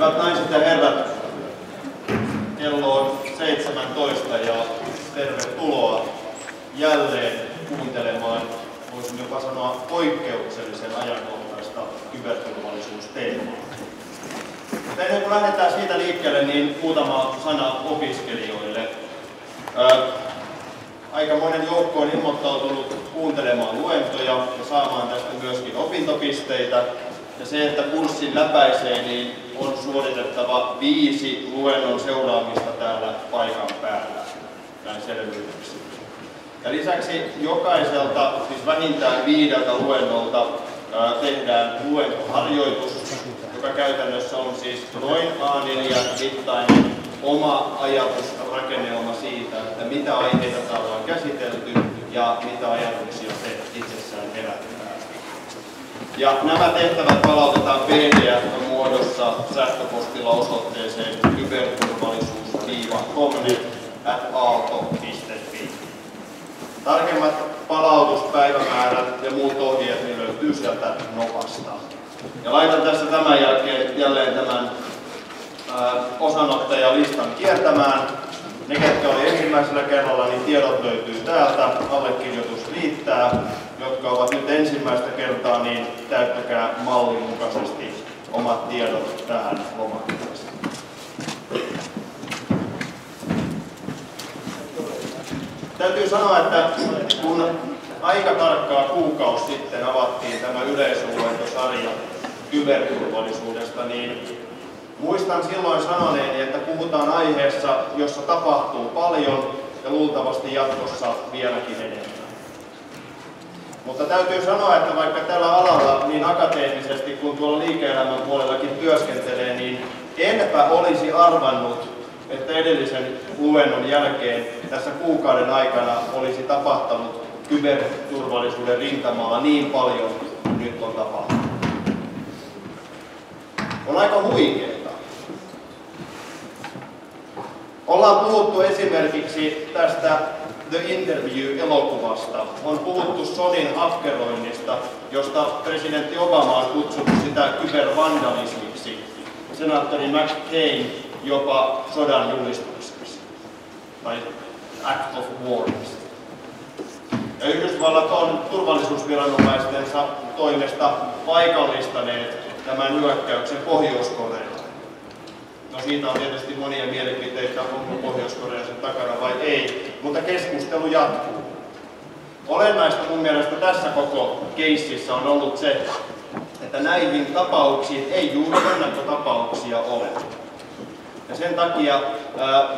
Hyvät naiset ja herrat, kello on 17 ja tervetuloa jälleen kuuntelemaan, voisin jopa sanoa poikkeuksellisen ajankohtaista kyberturvallisuusteemaa. Mutta ennen kuin lähdetään siitä liikkeelle, niin muutama sana opiskelijoille. aikamoinen joukko on ilmoittautunut kuuntelemaan luentoja ja saamaan tästä myöskin opintopisteitä. Ja se, että kurssin läpäisee, niin on suoritettava viisi luennon seuraamista täällä paikan päällä näin selvyydeksi. Ja lisäksi jokaiselta, siis vähintään viideltä luennolta, ää, tehdään luentoharjoitus, joka käytännössä on siis noin A4 mittainen oma ajatusrakennelma siitä, että mitä aiheita täällä on käsitelty ja mitä ajatuksia herättää. Ja nämä tehtävät palautetaan PDF-muodossa sähköpostilla osoitteeseen kyberturvallisuus-komnet.aalto.fi. Tarkemmat palautuspäivämäärät ja muut ohjeet niin löytyy sieltä nopasta. Ja laitan tässä tämän jälkeen jälleen tämän osanottajalistan kiertämään. Ne, ketkä oli ensimmäisellä kerralla, niin tiedot löytyy täältä, allekirjoitus riittää. Jotka ovat nyt ensimmäistä kertaa, niin täyttäkää mallin mukaisesti omat tiedot tähän lomakkeeseen. Täytyy sanoa, että kun aika tarkkaa kuukausi sitten avattiin tämä yleisluentosarja kyberturvallisuudesta, niin Muistan silloin sanoneeni, että puhutaan aiheessa, jossa tapahtuu paljon ja luultavasti jatkossa vieläkin enemmän. Mutta täytyy sanoa, että vaikka tällä alalla niin akateemisesti kuin tuolla liike-elämän puolellakin työskentelee, niin enpä olisi arvannut, että edellisen luennon jälkeen tässä kuukauden aikana olisi tapahtunut kyberturvallisuuden rintamalla niin paljon kuin nyt on tapahtunut. On aika huikea. Ollaan puhuttu esimerkiksi tästä The Interview-elokuvasta. On puhuttu Sonin hakkeroinnista, josta presidentti Obama on kutsunut sitä kybervandalismiksi. Senaattori McCain jopa sodan julistukseksi. Tai Act of War. Ja Yhdysvallat on turvallisuusviranomaistensa toimesta paikallistaneet tämän hyökkäyksen Pohjois-Koreaan. Siitä on tietysti monia mielipiteitä, onko Pohjois-Korea sen takana vai ei, mutta keskustelu jatkuu. Olennaista mun mielestä tässä koko keississä on ollut se, että näihin tapauksiin ei juuri ennakkotapauksia ole. Ja sen takia ää,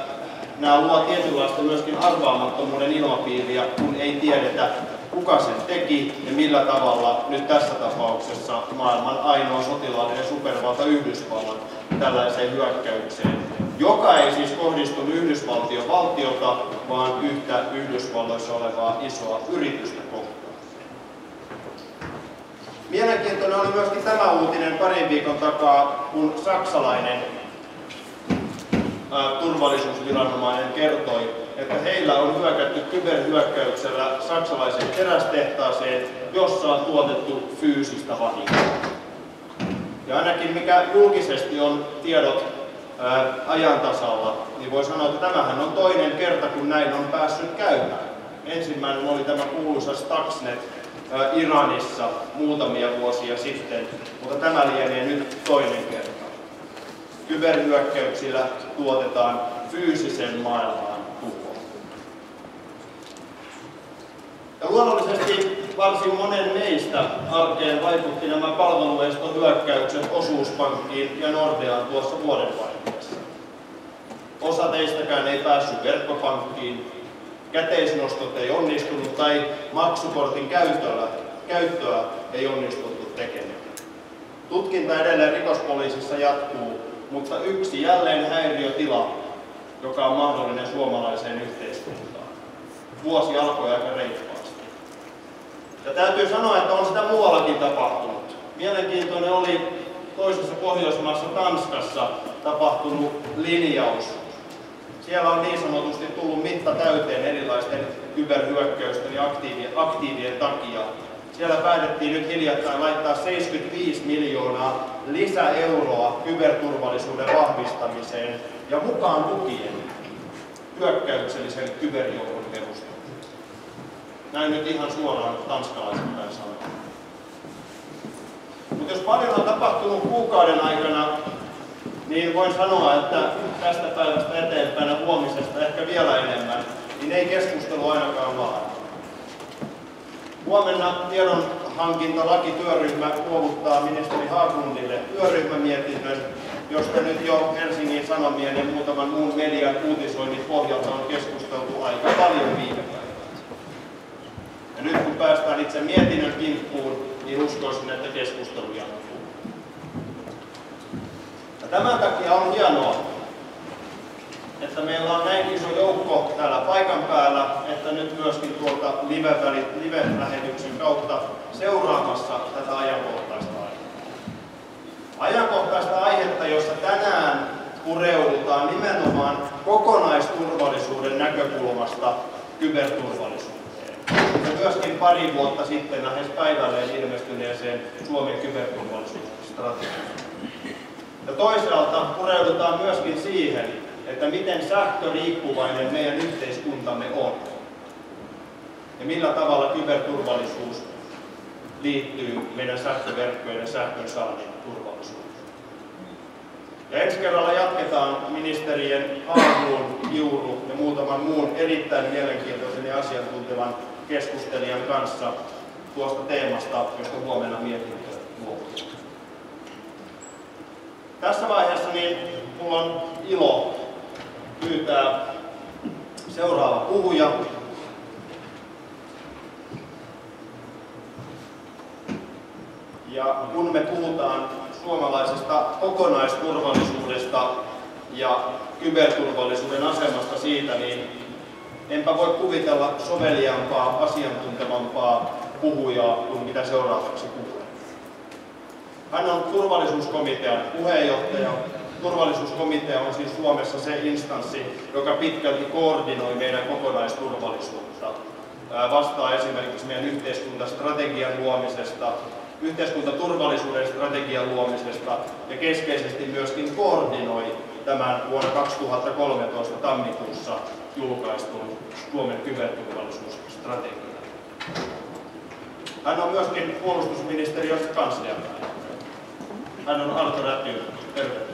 nämä luo tietynlaista myöskin arvaamattomuuden ilmapiiriä, kun ei tiedetä, kuka sen teki ja millä tavalla nyt tässä tapauksessa maailman ainoa sotilaallinen supervalta Yhdysvallat tällaiseen hyökkäykseen, joka ei siis kohdistunut Yhdysvaltion valtiota, vaan yhtä Yhdysvalloissa olevaa isoa yritystä kohtaan. Mielenkiintoinen oli myöskin tämä uutinen parin viikon takaa, kun saksalainen turvallisuusviranomainen kertoi, että heillä on hyökätty kyberhyökkäyksellä saksalaiseen terästehtaaseen, jossa on tuotettu fyysistä vahinkoa. Ja ainakin mikä julkisesti on tiedot ää, ajan tasalla, niin voi sanoa, että tämähän on toinen kerta, kun näin on päässyt käymään. Ensimmäinen oli tämä kuuluisa Stuxnet Iranissa muutamia vuosia sitten, mutta tämä lienee nyt toinen kerta. Kyberhyökkäyksillä tuotetaan fyysisen maailmaan Ja luonnollisesti varsin monen meistä arkeen vaikutti nämä palvelueston hyökkäykset osuuspankkiin ja Nordeaan tuossa vuodenvaihteessa. Osa teistäkään ei päässyt verkkopankkiin, käteisnostot ei onnistunut tai maksukortin käyttöä, käyttöä ei onnistuttu tekemään. Tutkinta edelleen rikospoliisissa jatkuu, mutta yksi jälleen häiriötila, joka on mahdollinen suomalaiseen yhteiskuntaan. Vuosi alkoi aika reippaasti. Ja täytyy sanoa, että on sitä muuallakin tapahtunut. Mielenkiintoinen oli toisessa Pohjoismaassa Tanskassa tapahtunut linjaus. Siellä on niin sanotusti tullut mitta täyteen erilaisten kyberhyökkäysten ja aktiivien, aktiivien takia. Siellä päätettiin nyt hiljattain laittaa 75 miljoonaa lisäeuroa kyberturvallisuuden vahvistamiseen ja mukaan lukien hyökkäyksellisen kyberjoukon. Näin nyt ihan suoraan tanskalaisen päin sanoa. Mutta jos paljon on tapahtunut kuukauden aikana, niin voin sanoa, että tästä päivästä eteenpäin ja huomisesta ehkä vielä enemmän, niin ei keskustelu ainakaan vaan. Huomenna tiedonhankintalakityöryhmä luovuttaa ministeri Haglundille työryhmämietinnön, josta nyt jo Helsingin Sanomien ja muutaman muun median uutisoinnin pohjalta on keskusteltu aika paljon viime. Ja nyt kun päästään itse mietinnön kimppuun, niin uskoisin, että keskustelu jatkuu. Ja tämän takia on hienoa, että meillä on näin iso joukko täällä paikan päällä, että nyt myöskin tuolta live-lähetyksen kautta seuraamassa tätä ajankohtaista aihetta. Ajankohtaista aihetta, jossa tänään pureudutaan nimenomaan kokonaisturvallisuuden näkökulmasta kyberturvallisuuteen. Ja myöskin pari vuotta sitten lähes päivälleen ilmestyneeseen Suomen kyberturvallisuusstrategiaan. Ja toisaalta pureudutaan myöskin siihen, että miten sähköriippuvainen meidän yhteiskuntamme on. Ja millä tavalla kyberturvallisuus liittyy meidän sähköverkkojen ja sähkön saannin turvallisuuteen. Ja ensi kerralla jatketaan ministerien Haagluun, Kiuru ja muutaman muun erittäin mielenkiintoisen ja asiantuntevan keskustelijan kanssa tuosta teemasta, josta huomenna mietintö luovuttaa. Tässä vaiheessa niin minulla on ilo pyytää seuraava puhuja. Ja kun me puhutaan suomalaisesta kokonaisturvallisuudesta ja kyberturvallisuuden asemasta siitä, niin enpä voi kuvitella soveliaampaa, asiantuntevampaa puhujaa kuin mitä seuraavaksi puhuu. Hän on turvallisuuskomitean puheenjohtaja, turvallisuuskomitea on siis Suomessa se instanssi, joka pitkälti koordinoi meidän kokonaisturvallisuutta. Vastaa esimerkiksi meidän yhteiskuntastrategian luomisesta, yhteiskuntaturvallisuuden strategian luomisesta ja keskeisesti myöskin koordinoi tämän vuonna 2013 tammikuussa julkaistun Suomen kyberturvallisuusstrategian. Hän on myöskin puolustusministeriössä kansliapäällikkö. Hän on Arto Räty. Tervetuloa.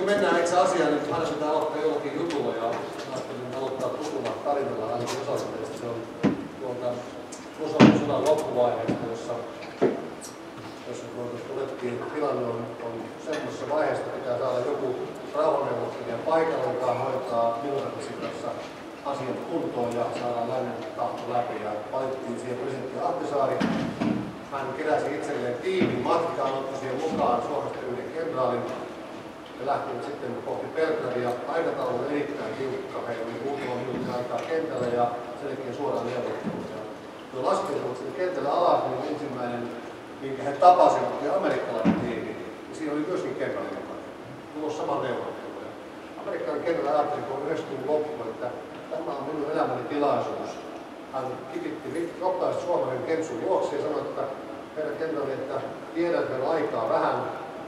kun mennään itse asiaan, niin aina pitää aloittaa jollakin jutulla ja ajattelin aloittaa tutulla tarinalla ainakin osallisuudesta. Se on tuolta Kosovan sodan loppuvaiheesta, jossa, jossa todettiin, että tilanne on, on semmoisessa vaiheessa, että pitää saada joku rauhanneuvottelija paikalla, joka hoitaa Milosevic kanssa asiat kuntoon ja saadaan lännen tahto läpi. Ja valittiin siihen presidentti Ahtisaari. Hän keräsi itselleen tiimin matkaan, otti siihen mukaan Suomesta yhden kenraalin, ja lähtenyt sitten kohti Belgradia. Aikataulu on erittäin tiukka, heillä oli muutama minuutin aikaa kentällä ja selkeä suoraan neuvotteluun. Kun laskeutuvat sinne kentällä alas, niin ensimmäinen, minkä he tapasivat, oli amerikkalainen tiimi. Ja siinä oli myöskin kentällä mukana. on sama neuvottelu. Amerikkalainen kentällä ajatteli, kun on 90 loppu, että tämä on minun elämäni tilaisuus. Hän kipitti jokaisen suomalaisen kentsun luokse ja sanoi, että herra kentälle, että tiedän, että aikaa vähän,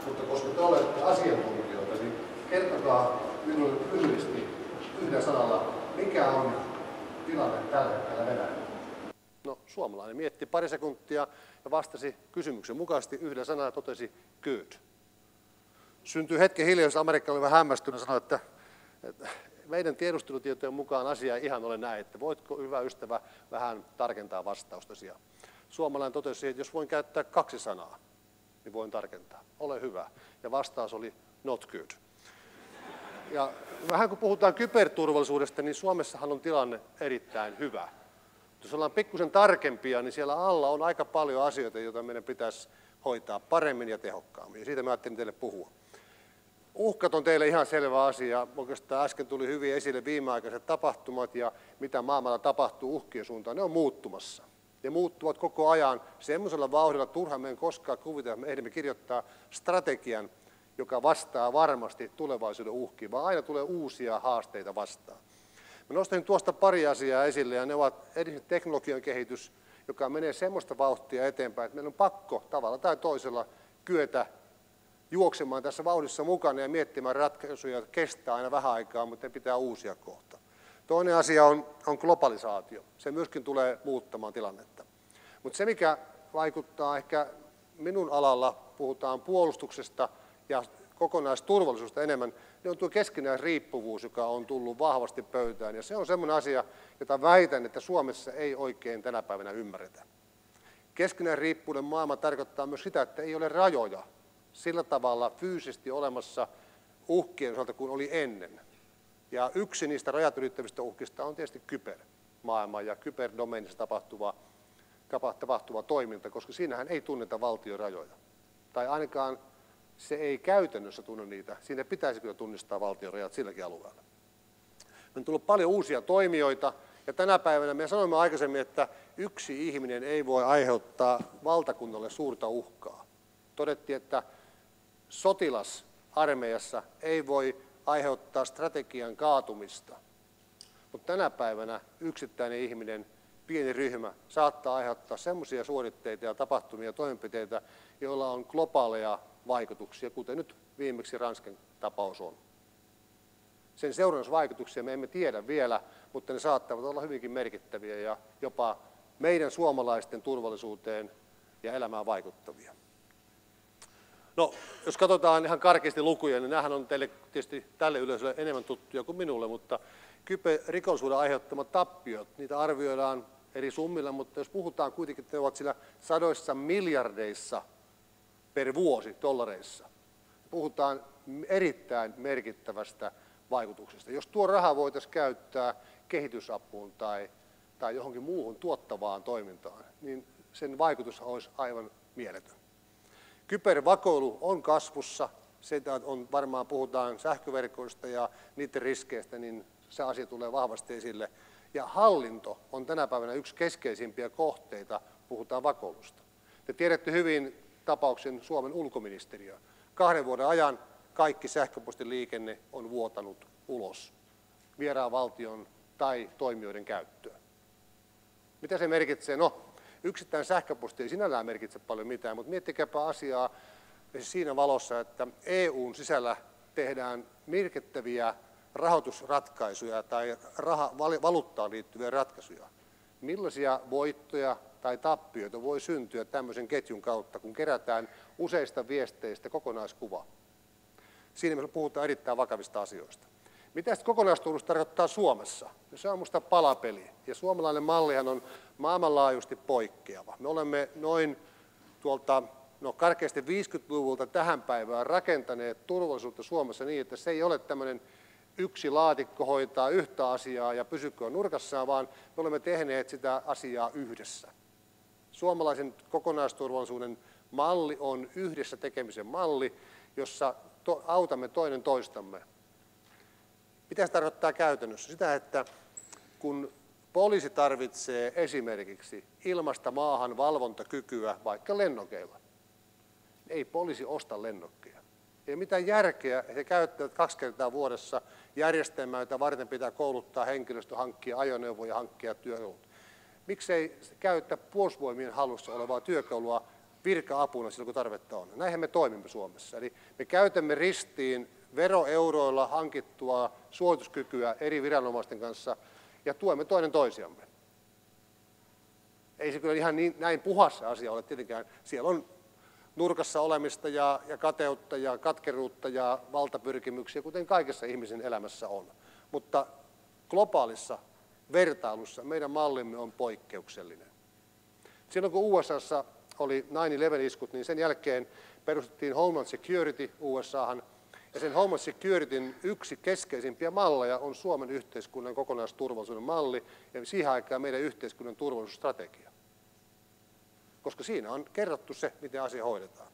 mutta koska te olette asiantuntija, kertokaa minulle lyhyesti yhdellä sanalla, mikä on tilanne tällä hetkellä Venäjällä. No, suomalainen mietti pari sekuntia ja vastasi kysymyksen mukaisesti yhdellä sanalla ja totesi good. Syntyi hetken hiljaisuus, Amerikka oli vähän hämmästynyt ja sanoi, että, että meidän tiedustelutietojen mukaan asia ei ihan ole näin, että voitko hyvä ystävä vähän tarkentaa vastaustasi. Suomalainen totesi, että jos voin käyttää kaksi sanaa, niin voin tarkentaa. Ole hyvä. Ja vastaus oli not good. Ja vähän kun puhutaan kyberturvallisuudesta, niin Suomessahan on tilanne erittäin hyvä. Jos ollaan pikkusen tarkempia, niin siellä alla on aika paljon asioita, joita meidän pitäisi hoitaa paremmin ja tehokkaammin. Ja siitä mä ajattelin teille puhua. Uhkat on teille ihan selvä asia. Oikeastaan äsken tuli hyvin esille viimeaikaiset tapahtumat ja mitä maailmalla tapahtuu uhkien suuntaan. Ne on muuttumassa. Ne muuttuvat koko ajan semmoisella vauhdilla, turha meidän koskaan kuvitella, että me ehdimme kirjoittaa strategian, joka vastaa varmasti tulevaisuuden uhkiin, vaan aina tulee uusia haasteita vastaan. Mä nostin tuosta pari asiaa esille ja ne ovat erityisesti teknologian kehitys, joka menee semmoista vauhtia eteenpäin, että meidän on pakko tavalla tai toisella kyetä juoksemaan tässä vauhdissa mukana ja miettimään ratkaisuja, jotka kestää aina vähän aikaa, mutta ne pitää uusia kohta. Toinen asia on, on globalisaatio. Se myöskin tulee muuttamaan tilannetta. Mutta se, mikä vaikuttaa ehkä minun alalla, puhutaan puolustuksesta ja kokonaisturvallisuudesta enemmän, niin on tuo keskinäisriippuvuus, joka on tullut vahvasti pöytään. Ja se on sellainen asia, jota väitän, että Suomessa ei oikein tänä päivänä ymmärretä. Keskinäisriippuvuuden maailma tarkoittaa myös sitä, että ei ole rajoja sillä tavalla fyysisesti olemassa uhkien osalta kuin oli ennen. Ja yksi niistä rajat ylittävistä uhkista on tietysti kybermaailma ja kyberdomeenissa tapahtuva, tapahtuva toiminta, koska siinähän ei tunneta valtiorajoja. Tai ainakaan se ei käytännössä tunne niitä. Siinä pitäisi kyllä tunnistaa valtiorajat silläkin alueella. On tullut paljon uusia toimijoita, ja tänä päivänä me sanoimme aikaisemmin, että yksi ihminen ei voi aiheuttaa valtakunnalle suurta uhkaa. Todettiin, että sotilas armeijassa ei voi aiheuttaa strategian kaatumista. Mutta tänä päivänä yksittäinen ihminen, pieni ryhmä, saattaa aiheuttaa sellaisia suoritteita ja tapahtumia ja toimenpiteitä, joilla on globaaleja vaikutuksia, kuten nyt viimeksi Ranskan tapaus on. Sen seurannusvaikutuksia me emme tiedä vielä, mutta ne saattavat olla hyvinkin merkittäviä ja jopa meidän suomalaisten turvallisuuteen ja elämään vaikuttavia. No, jos katsotaan ihan karkeasti lukuja, niin nämähän on teille tietysti tälle yleisölle enemmän tuttuja kuin minulle, mutta kyberrikollisuuden aiheuttamat tappiot, niitä arvioidaan eri summilla, mutta jos puhutaan kuitenkin, että ne ovat sillä sadoissa miljardeissa per vuosi dollareissa, puhutaan erittäin merkittävästä vaikutuksesta. Jos tuo raha voitaisiin käyttää kehitysapuun tai, tai johonkin muuhun tuottavaan toimintaan, niin sen vaikutus olisi aivan mieletön. Kybervakoilu on kasvussa, sitä on varmaan puhutaan sähköverkoista ja niiden riskeistä, niin se asia tulee vahvasti esille. Ja hallinto on tänä päivänä yksi keskeisimpiä kohteita, puhutaan vakoilusta. Te tiedätte hyvin tapauksen Suomen ulkoministeriö. Kahden vuoden ajan kaikki sähköpostiliikenne on vuotanut ulos vieraan valtion tai toimijoiden käyttöön. Mitä se merkitsee? No, Yksittäin sähköposti ei sinällään merkitse paljon mitään, mutta miettikääpä asiaa siinä valossa, että EUn sisällä tehdään merkittäviä rahoitusratkaisuja tai raha, valuuttaan liittyviä ratkaisuja. Millaisia voittoja tai tappioita voi syntyä tämmöisen ketjun kautta, kun kerätään useista viesteistä kokonaiskuva? Siinä me puhutaan erittäin vakavista asioista. Mitä sitten kokonaisturvallisuus tarkoittaa Suomessa? No se on minusta palapeli. Ja suomalainen mallihan on maailmanlaajuisesti poikkeava. Me olemme noin tuolta no karkeasti 50-luvulta tähän päivään rakentaneet turvallisuutta Suomessa niin, että se ei ole tämmöinen yksi laatikko hoitaa yhtä asiaa ja pysyköön nurkassaan, vaan me olemme tehneet sitä asiaa yhdessä. Suomalaisen kokonaisturvallisuuden malli on yhdessä tekemisen malli, jossa to, autamme toinen toistamme. Mitä se tarkoittaa käytännössä? Sitä, että kun poliisi tarvitsee esimerkiksi ilmasta maahan valvontakykyä vaikka lennokeilla, ei poliisi osta lennokkeja. Ei mitään järkeä, he käyttävät kaksi kertaa vuodessa järjestelmää, jota varten pitää kouluttaa henkilöstö, hankkia ajoneuvoja, hankkia työkalut. Miksei käyttää puolustusvoimien halussa olevaa työkalua virka-apuna silloin, kun tarvetta on. Näinhän me toimimme Suomessa. Eli me käytämme ristiin veroeuroilla hankittua suorituskykyä eri viranomaisten kanssa ja tuemme toinen toisiamme. Ei se kyllä ihan niin, näin puhassa asia ole tietenkään. Siellä on nurkassa olemista ja, ja kateutta ja katkeruutta ja valtapyrkimyksiä, kuten kaikessa ihmisen elämässä on. Mutta globaalissa vertailussa meidän mallimme on poikkeuksellinen. Silloin kun USAssa oli 9-11-iskut, niin sen jälkeen perustettiin Homeland Security USAhan, ja sen Homeland Securityn yksi keskeisimpiä malleja on Suomen yhteiskunnan kokonaisturvallisuuden malli, ja siihen aikaan meidän yhteiskunnan turvallisuusstrategia. Koska siinä on kerrottu se, miten asia hoidetaan.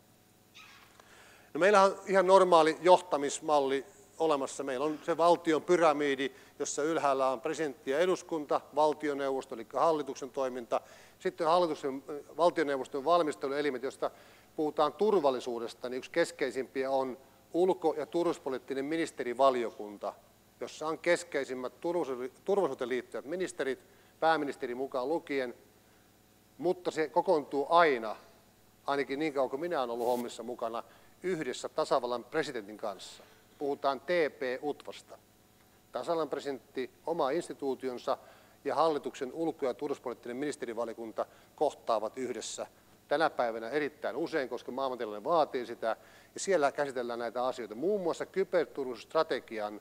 No meillä on ihan normaali johtamismalli olemassa. Meillä on se valtion pyramidi, jossa ylhäällä on presidentti ja eduskunta, valtioneuvosto, eli hallituksen toiminta. Sitten hallituksen, valtioneuvoston valmisteluelimet, josta puhutaan turvallisuudesta, niin yksi keskeisimpiä on ulko- ja turvallisuuspoliittinen ministerivaliokunta, jossa on keskeisimmät turvallisuuteen liittyvät ministerit, pääministeri mukaan lukien, mutta se kokoontuu aina, ainakin niin kauan kuin minä olen ollut hommissa mukana, yhdessä tasavallan presidentin kanssa. Puhutaan TP-UTVasta. Tasavallan presidentti, oma instituutionsa ja hallituksen ulko- ja turvallisuuspoliittinen ministerivaliokunta kohtaavat yhdessä tänä päivänä erittäin usein, koska maailmantilanne vaatii sitä, ja siellä käsitellään näitä asioita. Muun muassa kyberturvallisuusstrategian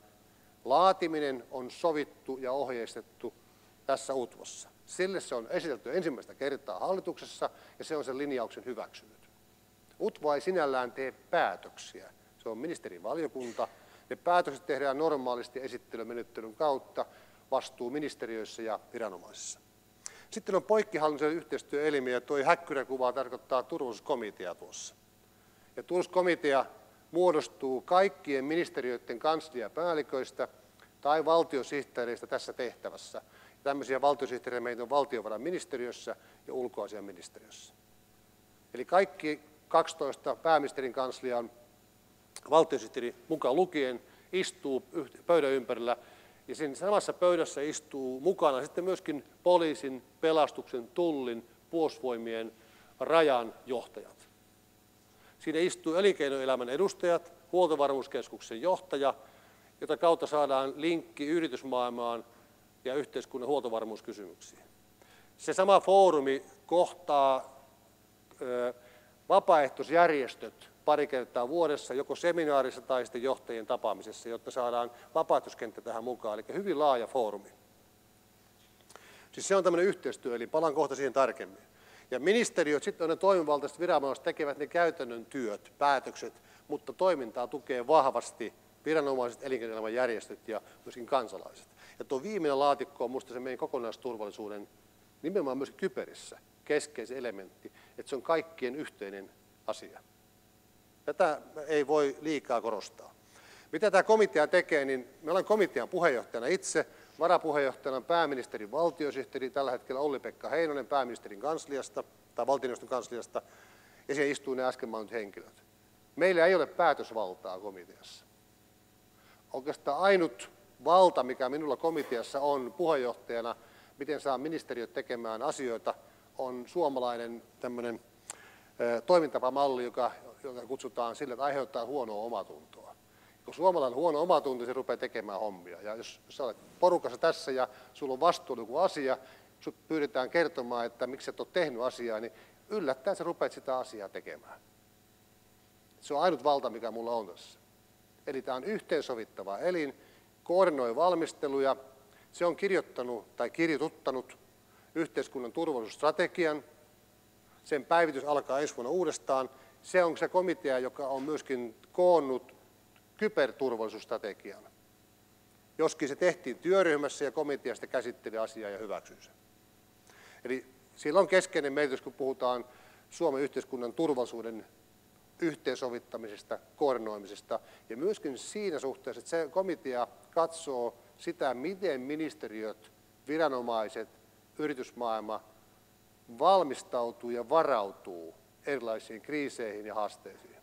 laatiminen on sovittu ja ohjeistettu tässä UTVassa. Sille se on esitelty ensimmäistä kertaa hallituksessa, ja se on sen linjauksen hyväksynyt. UTVA ei sinällään tee päätöksiä. Se on ministerivaliokunta. Ne päätökset tehdään normaalisti esittelymenettelyn kautta vastuuministeriöissä ja viranomaisissa. Sitten on poikkihallinnollisia yhteistyöelimiä, ja tuo häkkyräkuva tarkoittaa turvallisuuskomitea tuossa. Ja turvallisuuskomitea muodostuu kaikkien ministeriöiden kansliapäälliköistä tai valtiosihteereistä tässä tehtävässä. Ja tämmöisiä valtiosihteerejä meitä on valtiovarainministeriössä ja ulkoasiaministeriössä. Eli kaikki 12 pääministerin kanslian valtiosihteeri mukaan lukien istuu pöydän ympärillä ja siinä samassa pöydässä istuu mukana sitten myöskin poliisin, pelastuksen, tullin, puolustusvoimien, rajan johtajat. Siinä istuu elinkeinoelämän edustajat, huoltovarmuuskeskuksen johtaja, jota kautta saadaan linkki yritysmaailmaan ja yhteiskunnan huoltovarmuuskysymyksiin. Se sama foorumi kohtaa vapaaehtoisjärjestöt pari kertaa vuodessa, joko seminaarissa tai sitten johtajien tapaamisessa, jotta saadaan vapaaehtoiskenttä tähän mukaan, eli hyvin laaja foorumi. Siis se on tämmöinen yhteistyö, eli palaan kohta siihen tarkemmin. Ja ministeriöt, sitten on ne toimivaltaiset viranomaiset, tekevät ne käytännön työt, päätökset, mutta toimintaa tukee vahvasti viranomaiset, elinkeinoelämän järjestöt ja myöskin kansalaiset. Ja tuo viimeinen laatikko on minusta se meidän kokonaisturvallisuuden, nimenomaan myös kyberissä, keskeisin elementti, että se on kaikkien yhteinen asia. Tätä ei voi liikaa korostaa. Mitä tämä komitea tekee, niin me olen komitean puheenjohtajana itse, varapuheenjohtajana pääministerin valtiosihteeri, tällä hetkellä Olli-Pekka Heinonen pääministerin kansliasta tai valtioneuvoston kansliasta, ja siellä istuu ne äsken mainitut henkilöt. Meillä ei ole päätösvaltaa komiteassa. Oikeastaan ainut valta, mikä minulla komiteassa on puheenjohtajana, miten saa ministeriöt tekemään asioita, on suomalainen tämmöinen toimintapamalli, joka jota kutsutaan sille, että aiheuttaa huonoa omatuntoa. Kun suomalainen huono omatunto, se rupeaa tekemään hommia. Ja jos, jos olet porukassa tässä ja sulla on vastuulla joku asia, sut pyydetään kertomaan, että miksi et ole tehnyt asiaa, niin yllättäen sä rupeat sitä asiaa tekemään. Se on ainut valta, mikä mulla on tässä. Eli tämä on yhteensovittava elin, koordinoi valmisteluja, se on kirjoittanut tai kirjoituttanut yhteiskunnan turvallisuusstrategian, sen päivitys alkaa ensi vuonna uudestaan, se on se komitea, joka on myöskin koonnut kyberturvallisuusstrategian. Joskin se tehtiin työryhmässä ja komitea sitä käsitteli asiaa ja hyväksyi sen. Eli sillä on keskeinen merkitys, kun puhutaan Suomen yhteiskunnan turvallisuuden yhteensovittamisesta, koordinoimisesta ja myöskin siinä suhteessa, että se komitea katsoo sitä, miten ministeriöt, viranomaiset, yritysmaailma valmistautuu ja varautuu erilaisiin kriiseihin ja haasteisiin.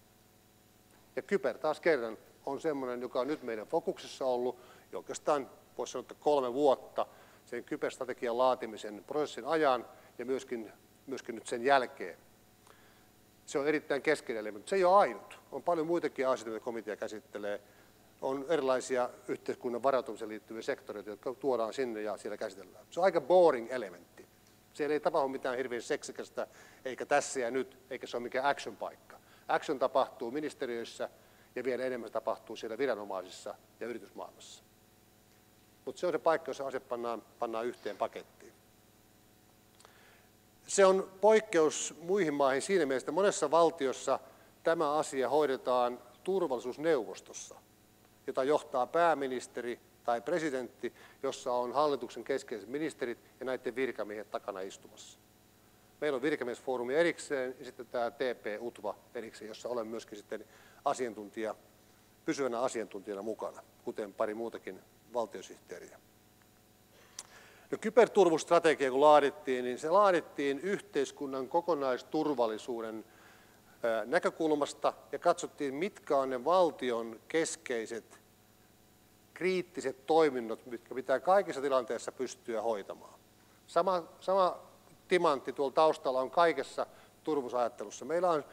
Ja kyber taas kerran on semmoinen, joka on nyt meidän fokuksessa ollut, ja oikeastaan voisi sanoa, että kolme vuotta sen kyberstrategian laatimisen prosessin ajan ja myöskin, myöskin nyt sen jälkeen. Se on erittäin keskeinen mutta se ei ole ainut. On paljon muitakin asioita, joita komitea käsittelee. On erilaisia yhteiskunnan varautumiseen liittyviä sektoreita, jotka tuodaan sinne ja siellä käsitellään. Se on aika boring elementti. Siellä ei tapahdu mitään hirveän seksikästä, eikä tässä ja nyt, eikä se ole mikään action-paikka. Action tapahtuu ministeriöissä ja vielä enemmän tapahtuu siellä viranomaisissa ja yritysmaailmassa. Mutta se on se paikka, jossa ase pannaan, pannaan yhteen pakettiin. Se on poikkeus muihin maihin siinä mielessä, että monessa valtiossa tämä asia hoidetaan turvallisuusneuvostossa, jota johtaa pääministeri tai presidentti, jossa on hallituksen keskeiset ministerit ja näiden virkamiehet takana istumassa. Meillä on virkamiesfoorumi erikseen ja sitten tämä TP-UTVA erikseen, jossa olen myöskin sitten asiantuntija, pysyvänä asiantuntijana mukana, kuten pari muutakin valtiosihteeriä. No, kyberturvallisuusstrategia kun laadittiin, niin se laadittiin yhteiskunnan kokonaisturvallisuuden näkökulmasta ja katsottiin, mitkä on ne valtion keskeiset kriittiset toiminnot, mitkä pitää kaikissa tilanteissa pystyä hoitamaan. Sama, sama timantti tuolla taustalla on kaikessa turvallisuusajattelussa. Meillä on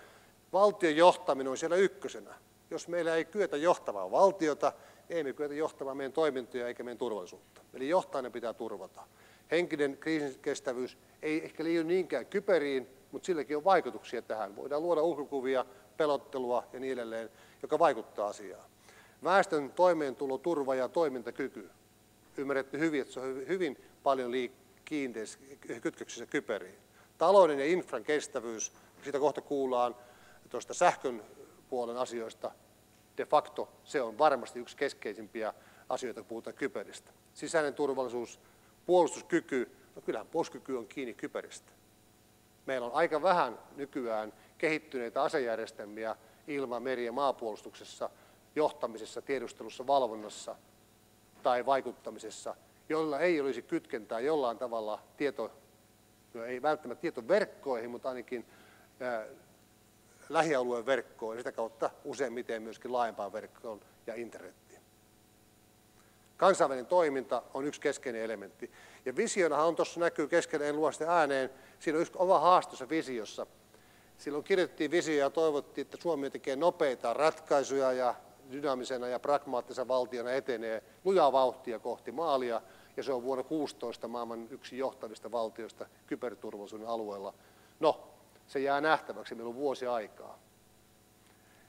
valtion johtaminen on siellä ykkösenä. Jos meillä ei kyetä johtamaan valtiota, ei me kyetä johtamaan meidän toimintoja eikä meidän turvallisuutta. Eli johtajana pitää turvata. Henkinen kriisinkestävyys ei ehkä liity niinkään kyberiin, mutta silläkin on vaikutuksia tähän. Voidaan luoda uhkakuvia, pelottelua ja niin edelleen, joka vaikuttaa asiaan. Väestön toimeentulo, turva ja toimintakyky. Ymmärretty hyvin, että se on hyvin paljon kiinteissä kytköksissä kyberiin. Talouden ja infran kestävyys, siitä kohta kuullaan tuosta sähkön puolen asioista, de facto se on varmasti yksi keskeisimpiä asioita, kun puhutaan kyberistä. Sisäinen turvallisuus, puolustuskyky, no kyllähän puolustuskyky on kiinni kyberistä. Meillä on aika vähän nykyään kehittyneitä asejärjestelmiä ilma-, meri- ja maapuolustuksessa, johtamisessa, tiedustelussa, valvonnassa tai vaikuttamisessa, joilla ei olisi kytkentää jollain tavalla tieto, no ei välttämättä tietoverkkoihin, mutta ainakin lähialueen verkkoon ja sitä kautta useimmiten myöskin laajempaan verkkoon ja internettiin. Kansainvälinen toiminta on yksi keskeinen elementti. Ja visionahan on tuossa näkyy lue sitä ääneen, siinä on yksi oma haastossa visiossa. Silloin kirjoitettiin visio ja toivottiin, että Suomi tekee nopeita ratkaisuja ja dynaamisena ja pragmaattisena valtiona etenee lujaa vauhtia kohti maalia, ja se on vuonna 16 maailman yksi johtavista valtioista kyberturvallisuuden alueella. No, se jää nähtäväksi, meillä on vuosi aikaa.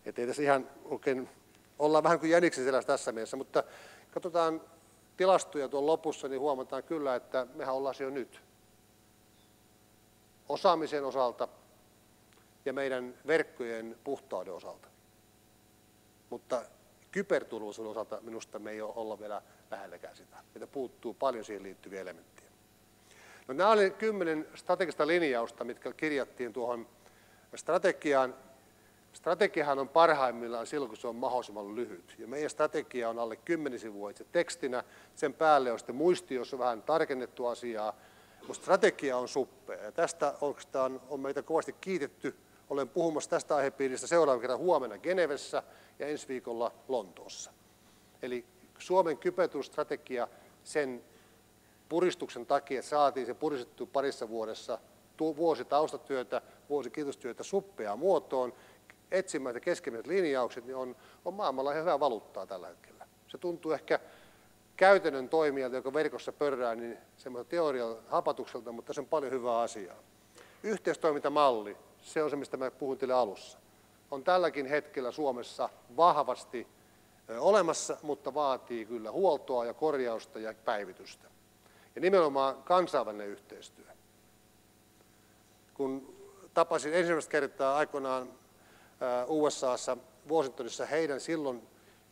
Että ei tässä ihan oikein, ollaan vähän kuin jäniksen selässä tässä mielessä, mutta katsotaan tilastoja tuon lopussa, niin huomataan kyllä, että mehän ollaan se jo nyt. Osaamisen osalta ja meidän verkkojen puhtauden osalta. Mutta kyberturvallisuuden osalta minusta me ei ole olla vielä lähelläkään sitä. Meitä puuttuu paljon siihen liittyviä elementtejä. No, nämä olivat kymmenen strategista linjausta, mitkä kirjattiin tuohon strategiaan. Strategiahan on parhaimmillaan silloin, kun se on mahdollisimman lyhyt. Ja meidän strategia on alle 10 sivua itse tekstinä. Sen päälle on sitten muisti, jossa on vähän tarkennettu asiaa. Mutta strategia on suppea. Ja tästä on meitä kovasti kiitetty. Olen puhumassa tästä aihepiiristä seuraavan kerran huomenna Genevessä ja ensi viikolla Lontoossa. Eli Suomen kyberturvallisuusstrategia, sen puristuksen takia saatiin se puristettu parissa vuodessa, vuosi taustatyötä, vuosi kiitostyötä suppeaan muotoon, etsimään keskeiset linjaukset, niin on, on maailmalla ihan hyvää valuuttaa tällä hetkellä. Se tuntuu ehkä käytännön toimijalta, joka verkossa pörrää, niin semmoista teorian hapatukselta, mutta se on paljon hyvää asiaa. Yhteistoimintamalli, se on se, mistä mä puhun teille alussa, on tälläkin hetkellä Suomessa vahvasti olemassa, mutta vaatii kyllä huoltoa ja korjausta ja päivitystä ja nimenomaan kansainvälinen yhteistyö. Kun tapasin ensimmäistä kertaa aikoinaan USAssa Washingtonissa heidän silloin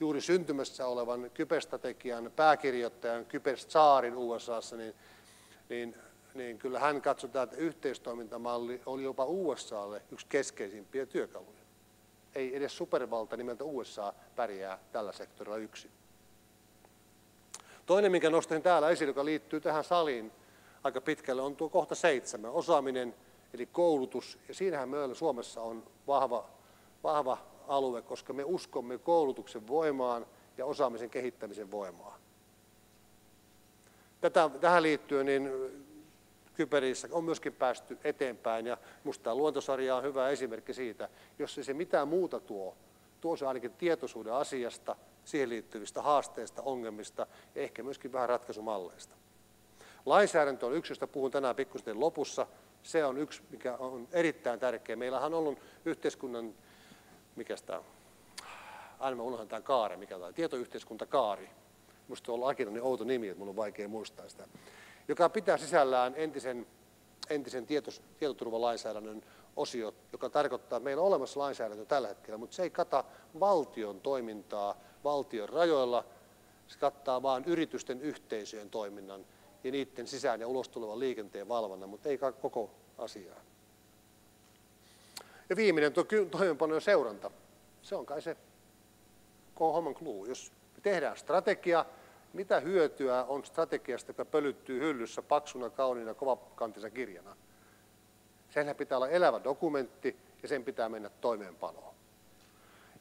juuri syntymässä olevan kyberstrategian pääkirjoittajan, kybersaarin USAssa, niin, niin, niin kyllä hän katsotaan, että yhteistoimintamalli oli jopa USAlle yksi keskeisimpiä työkaluja. Ei edes supervalta nimeltä USA pärjää tällä sektorilla yksin. Toinen, minkä nostin täällä esille, joka liittyy tähän saliin aika pitkälle, on tuo kohta seitsemän, osaaminen eli koulutus. Ja siinähän meillä Suomessa on vahva, vahva alue, koska me uskomme koulutuksen voimaan ja osaamisen kehittämisen voimaan. Tätä, tähän liittyen niin Kyberissä on myöskin päästy eteenpäin ja minusta tämä luontosarja on hyvä esimerkki siitä, jos ei se mitään muuta tuo, tuo se ainakin tietoisuuden asiasta, siihen liittyvistä haasteista, ongelmista ja ehkä myöskin vähän ratkaisumalleista. Lainsäädäntö on yksi, josta puhun tänään pikkuisten lopussa. Se on yksi, mikä on erittäin tärkeä. Meillähän on ollut yhteiskunnan, mikä tämä, aina mä unohdan tämän kaaren, mikä tämä, tietoyhteiskuntakaari. Minusta on ollut niin outo nimi, että minun on vaikea muistaa sitä. Joka pitää sisällään entisen, entisen tietos, tietoturvalainsäädännön osio, joka tarkoittaa, että meillä on olemassa lainsäädäntö tällä hetkellä, mutta se ei kata valtion toimintaa valtion rajoilla. Se kattaa vain yritysten yhteisöjen toiminnan ja niiden sisään ja ulos tulevan liikenteen valvonnan, mutta ei koko asiaa. Ja viimeinen tuo toimenpanojen seuranta. Se on kai se koko homman clue. Jos me tehdään strategia, mitä hyötyä on strategiasta, joka pölyttyy hyllyssä paksuna, kauniina, kovakantisena kirjana? Senhän pitää olla elävä dokumentti ja sen pitää mennä toimeenpanoon.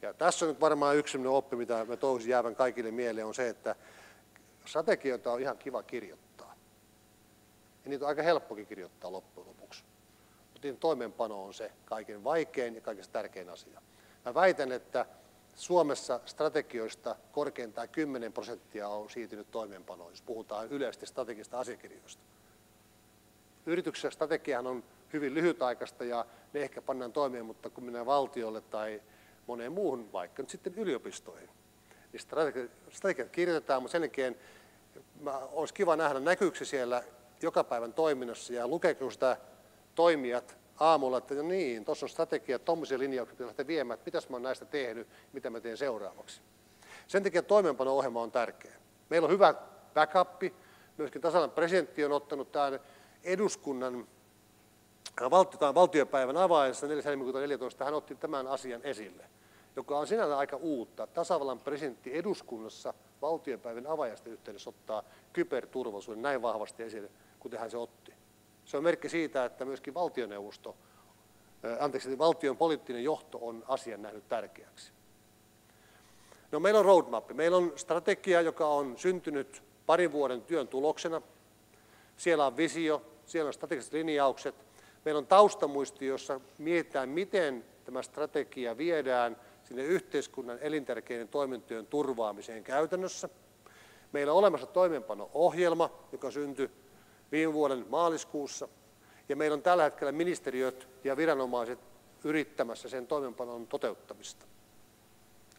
Ja tässä on nyt varmaan yksi oppi, mitä mä toivoisin jäävän kaikille mieleen, on se, että strategioita on ihan kiva kirjoittaa. Ja niitä on aika helppokin kirjoittaa loppujen lopuksi. Mutta niiden toimeenpano on se kaiken vaikein ja kaikista tärkein asia. Mä väitän, että Suomessa strategioista korkeintaan 10 prosenttia on siirtynyt toimeenpanoon, jos puhutaan yleisesti strategista asiakirjoista. Yrityksessä strategiahan on hyvin lyhytaikaista ja ne ehkä pannaan toimeen, mutta kun mennään valtiolle tai moneen muuhun, vaikka nyt sitten yliopistoihin, niin strategiat kirjoitetaan, mutta sen jälkeen olisi kiva nähdä näkyykö siellä joka päivän toiminnassa ja lukeeko sitä toimijat aamulla, että no niin, tuossa on strategia, tuommoisia linjauksia pitää lähteä viemään, että mitäs mä oon näistä tehnyt, mitä mä teen seuraavaksi. Sen takia toimeenpano-ohjelma on tärkeä. Meillä on hyvä backup, myöskin tasavallan presidentti on ottanut tämän eduskunnan valtiopäivän avaajassa 4. helmikuuta 14, hän otti tämän asian esille, joka on sinänsä aika uutta. Tasavallan presidentti eduskunnassa valtiopäivän avaajasta yhteydessä ottaa kyberturvallisuuden näin vahvasti esille, kuten hän se otti. Se on merkki siitä, että myöskin valtioneuvosto, anteeksi, valtion poliittinen johto on asian nähnyt tärkeäksi. No, meillä on roadmap. Meillä on strategia, joka on syntynyt parin vuoden työn tuloksena. Siellä on visio, siellä on strategiset linjaukset. Meillä on taustamuisti, jossa mietitään, miten tämä strategia viedään sinne yhteiskunnan elintärkeiden toimintojen turvaamiseen käytännössä. Meillä on olemassa toimeenpano-ohjelma, joka syntyi viime vuoden maaliskuussa. Ja meillä on tällä hetkellä ministeriöt ja viranomaiset yrittämässä sen toimenpanon toteuttamista.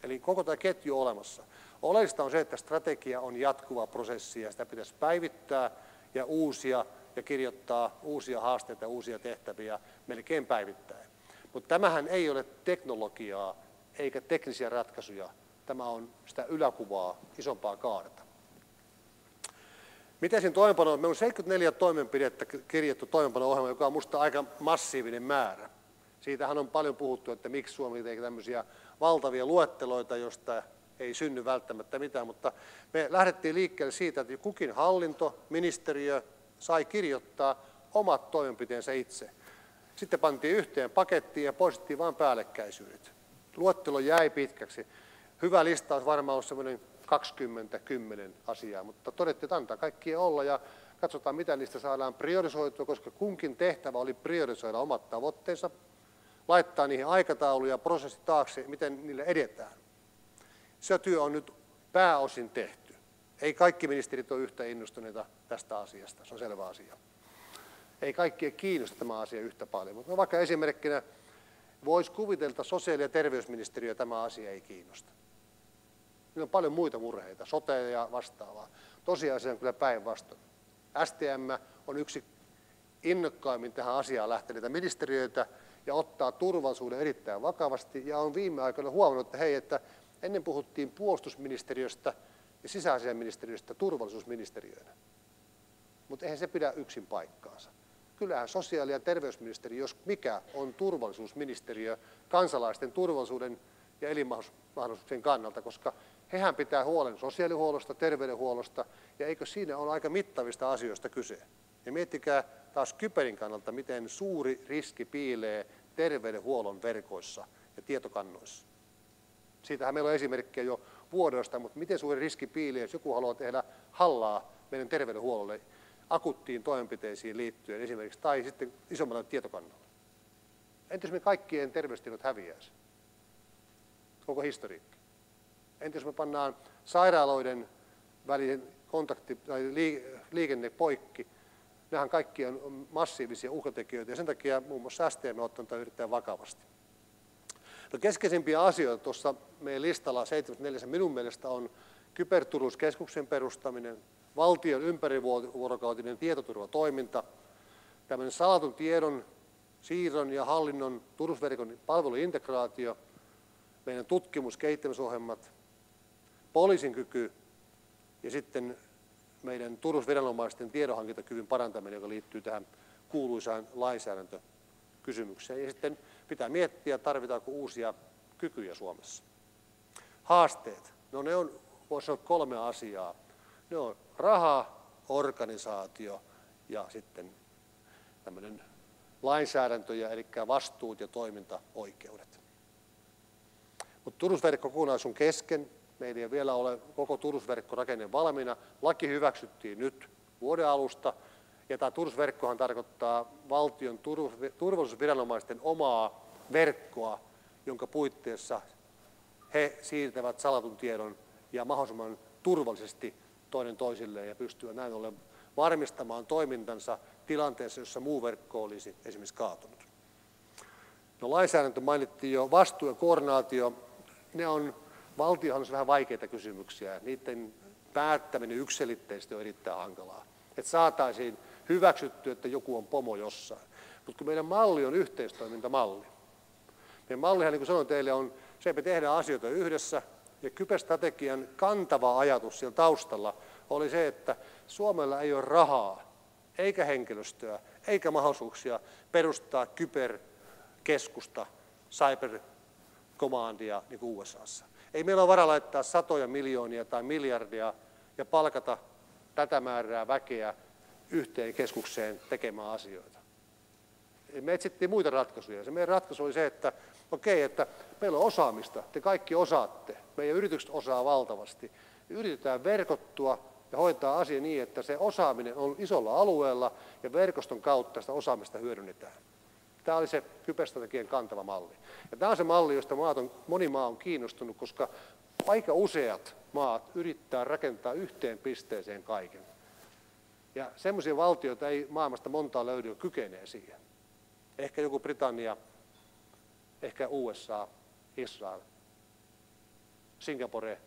Eli koko tämä ketju olemassa. Oleellista on se, että strategia on jatkuva prosessi ja sitä pitäisi päivittää ja uusia ja kirjoittaa uusia haasteita uusia tehtäviä melkein päivittäin. Mutta tämähän ei ole teknologiaa eikä teknisiä ratkaisuja. Tämä on sitä yläkuvaa, isompaa kaarta. Miten siinä toimenpano Meillä on 74 toimenpidettä kirjattu toimenpano-ohjelma, joka on minusta aika massiivinen määrä. Siitähän on paljon puhuttu, että miksi Suomi tekee tämmöisiä valtavia luetteloita, josta ei synny välttämättä mitään, mutta me lähdettiin liikkeelle siitä, että kukin hallinto, ministeriö sai kirjoittaa omat toimenpiteensä itse. Sitten pantiin yhteen pakettiin ja poistettiin vain päällekkäisyydet. Luettelo jäi pitkäksi. Hyvä lista olisi varmaan ollut semmoinen 20, 10 asiaa, mutta todettiin, että antaa kaikkien olla ja katsotaan, mitä niistä saadaan priorisoitua, koska kunkin tehtävä oli priorisoida omat tavoitteensa, laittaa niihin aikatauluja ja prosessi taakse, miten niille edetään. Se työ on nyt pääosin tehty. Ei kaikki ministerit ole yhtä innostuneita tästä asiasta, se on selvä asia. Ei kaikkia kiinnosta tämä asia yhtä paljon, mutta vaikka esimerkkinä voisi kuvitella, sosiaali- ja terveysministeriö tämä asia ei kiinnosta. Niillä on paljon muita murheita, sote ja vastaavaa. Tosiasia on kyllä päinvastoin. STM on yksi innokkaimmin tähän asiaan lähteneitä ministeriöitä ja ottaa turvallisuuden erittäin vakavasti ja on viime aikoina huomannut, että hei, että ennen puhuttiin puolustusministeriöstä ja sisäasiainministeriöstä turvallisuusministeriöinä. Mutta eihän se pidä yksin paikkaansa. Kyllähän sosiaali- ja terveysministeriö, jos mikä, on turvallisuusministeriö kansalaisten turvallisuuden ja elinmahdollisuuksien kannalta, koska hehän pitää huolen sosiaalihuollosta, terveydenhuollosta, ja eikö siinä ole aika mittavista asioista kyse. Ja miettikää taas kyberin kannalta, miten suuri riski piilee terveydenhuollon verkoissa ja tietokannoissa. Siitähän meillä on esimerkkejä jo vuodosta, mutta miten suuri riski piilee, jos joku haluaa tehdä hallaa meidän terveydenhuollolle akuttiin toimenpiteisiin liittyen esimerkiksi, tai sitten isommalla tietokannalla. Entä jos me kaikkien terveystiedot häviäisi? Koko historiikki. Entä jos me pannaan sairaaloiden välinen kontakti tai liikenne poikki, Nehän kaikki on massiivisia uhkatekijöitä ja sen takia muun muassa STM on ottanut erittäin vakavasti. No keskeisimpiä asioita tuossa meidän listalla 74 minun mielestä on kyberturvallisuuskeskuksen perustaminen, valtion ympärivuorokautinen tietoturvatoiminta, tämmöinen salatun tiedon siirron ja hallinnon turvallisuusverkon palveluintegraatio, meidän tutkimus- kehittämisohjelmat, poliisin kyky ja sitten meidän turvallisuusviranomaisten tiedonhankintakyvyn parantaminen, joka liittyy tähän kuuluisaan lainsäädäntökysymykseen. Ja sitten pitää miettiä, tarvitaanko uusia kykyjä Suomessa. Haasteet. No ne on, voisi sanoa kolme asiaa. Ne on raha, organisaatio ja sitten tämmöinen lainsäädäntöjä, eli vastuut ja toimintaoikeudet. Mutta turvallisuusverkko on kesken. Meillä ei vielä ole koko turvallisuusverkkorakenne valmiina. Laki hyväksyttiin nyt vuoden alusta. Ja tämä turvallisuusverkkohan tarkoittaa valtion turvallisuusviranomaisten omaa verkkoa, jonka puitteissa he siirtävät salatun tiedon ja mahdollisimman turvallisesti toinen toisilleen ja pystyvät näin ollen varmistamaan toimintansa tilanteessa, jossa muu verkko olisi esimerkiksi kaatunut. No, lainsäädäntö mainittiin jo, vastuu ja koordinaatio, ne on valtiohan on vähän vaikeita kysymyksiä. Niiden päättäminen yksilitteisesti on erittäin hankalaa. Että saataisiin hyväksytty, että joku on pomo jossain. Mutta kun meidän malli on yhteistoimintamalli. Meidän mallihan, niin kuin sanoin teille, on se, että me tehdään asioita yhdessä. Ja kyberstrategian kantava ajatus siellä taustalla oli se, että Suomella ei ole rahaa, eikä henkilöstöä, eikä mahdollisuuksia perustaa kyberkeskusta, cyberkommandia niin kuin USAssa. Ei meillä ole varaa laittaa satoja miljoonia tai miljardia ja palkata tätä määrää väkeä yhteen keskukseen tekemään asioita. Me etsittiin muita ratkaisuja. Se meidän ratkaisu oli se, että okei, että meillä on osaamista, te kaikki osaatte, meidän yritykset osaa valtavasti. Yritetään verkottua ja hoitaa asia niin, että se osaaminen on isolla alueella ja verkoston kautta sitä osaamista hyödynnetään. Tämä oli se kyberstrategian kantava malli. Ja tämä on se malli, josta maat on, moni maa on kiinnostunut, koska aika useat maat yrittää rakentaa yhteen pisteeseen kaiken. Ja semmoisia valtioita ei maailmasta montaa löydy, jotka kykenee siihen. Ehkä joku Britannia, ehkä USA, Israel, Singapore,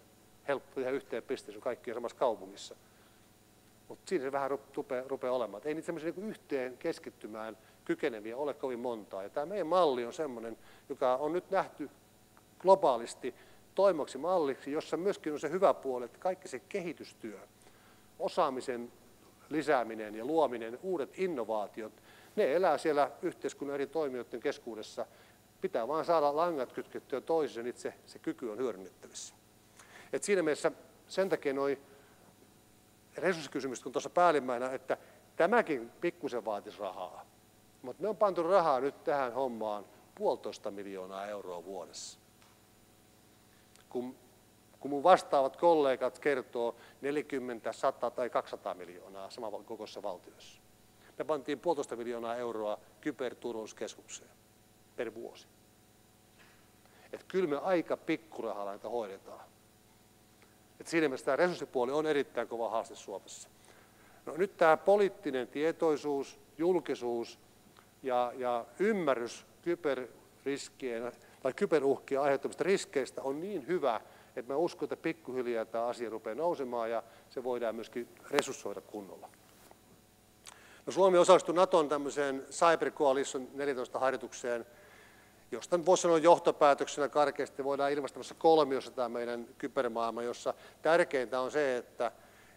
helppo tehdä yhteen pisteeseen, kaikki on samassa kaupungissa. Mutta siinä se vähän rupeaa, rupeaa olemaan. Et ei niitä semmoisia niin yhteen keskittymään kykeneviä ole kovin montaa. Ja tämä meidän malli on sellainen, joka on nyt nähty globaalisti toimoksi malliksi, jossa myöskin on se hyvä puoli, että kaikki se kehitystyö, osaamisen lisääminen ja luominen, uudet innovaatiot, ne elää siellä yhteiskunnan eri toimijoiden keskuudessa. Pitää vaan saada langat kytkettyä toisiinsa, niin se, se kyky on hyödynnettävissä. Et siinä mielessä sen takia nuo resurssikysymykset on tuossa päällimmäisenä, että tämäkin pikkusen vaatisi rahaa. Mutta me on pantu rahaa nyt tähän hommaan puolitoista miljoonaa euroa vuodessa. Kun, kun mun vastaavat kollegat kertoo 40, 100 tai 200 miljoonaa saman kokoisessa valtiossa. Me pantiin puolitoista miljoonaa euroa kyberturvallisuuskeskukseen per vuosi. Että kyllä me aika pikkurahalla näitä hoidetaan. Et siinä mielessä tämä resurssipuoli on erittäin kova haaste Suomessa. No, nyt tämä poliittinen tietoisuus, julkisuus ja, ja ymmärrys kyberriskien tai kyberuhkien aiheuttamista riskeistä on niin hyvä, että mä uskon, että pikkuhiljaa tämä asia rupeaa nousemaan ja se voidaan myöskin resurssoida kunnolla. No, Suomi osallistui Naton tämmöiseen Cyber Coalition 14 harjoitukseen, josta voisi sanoa johtopäätöksenä karkeasti voidaan ilmastamassa kolmiossa tämä meidän kybermaailma, jossa tärkeintä on se, että,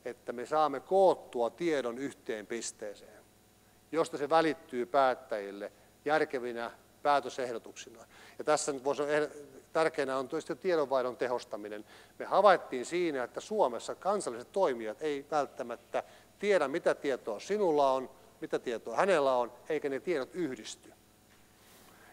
että me saamme koottua tiedon yhteen pisteeseen josta se välittyy päättäjille järkevinä päätösehdotuksina. Ja tässä nyt voisi tärkeänä on tietysti tiedonvaihdon tehostaminen. Me havaittiin siinä, että Suomessa kansalliset toimijat ei välttämättä tiedä, mitä tietoa sinulla on, mitä tietoa hänellä on, eikä ne tiedot yhdisty.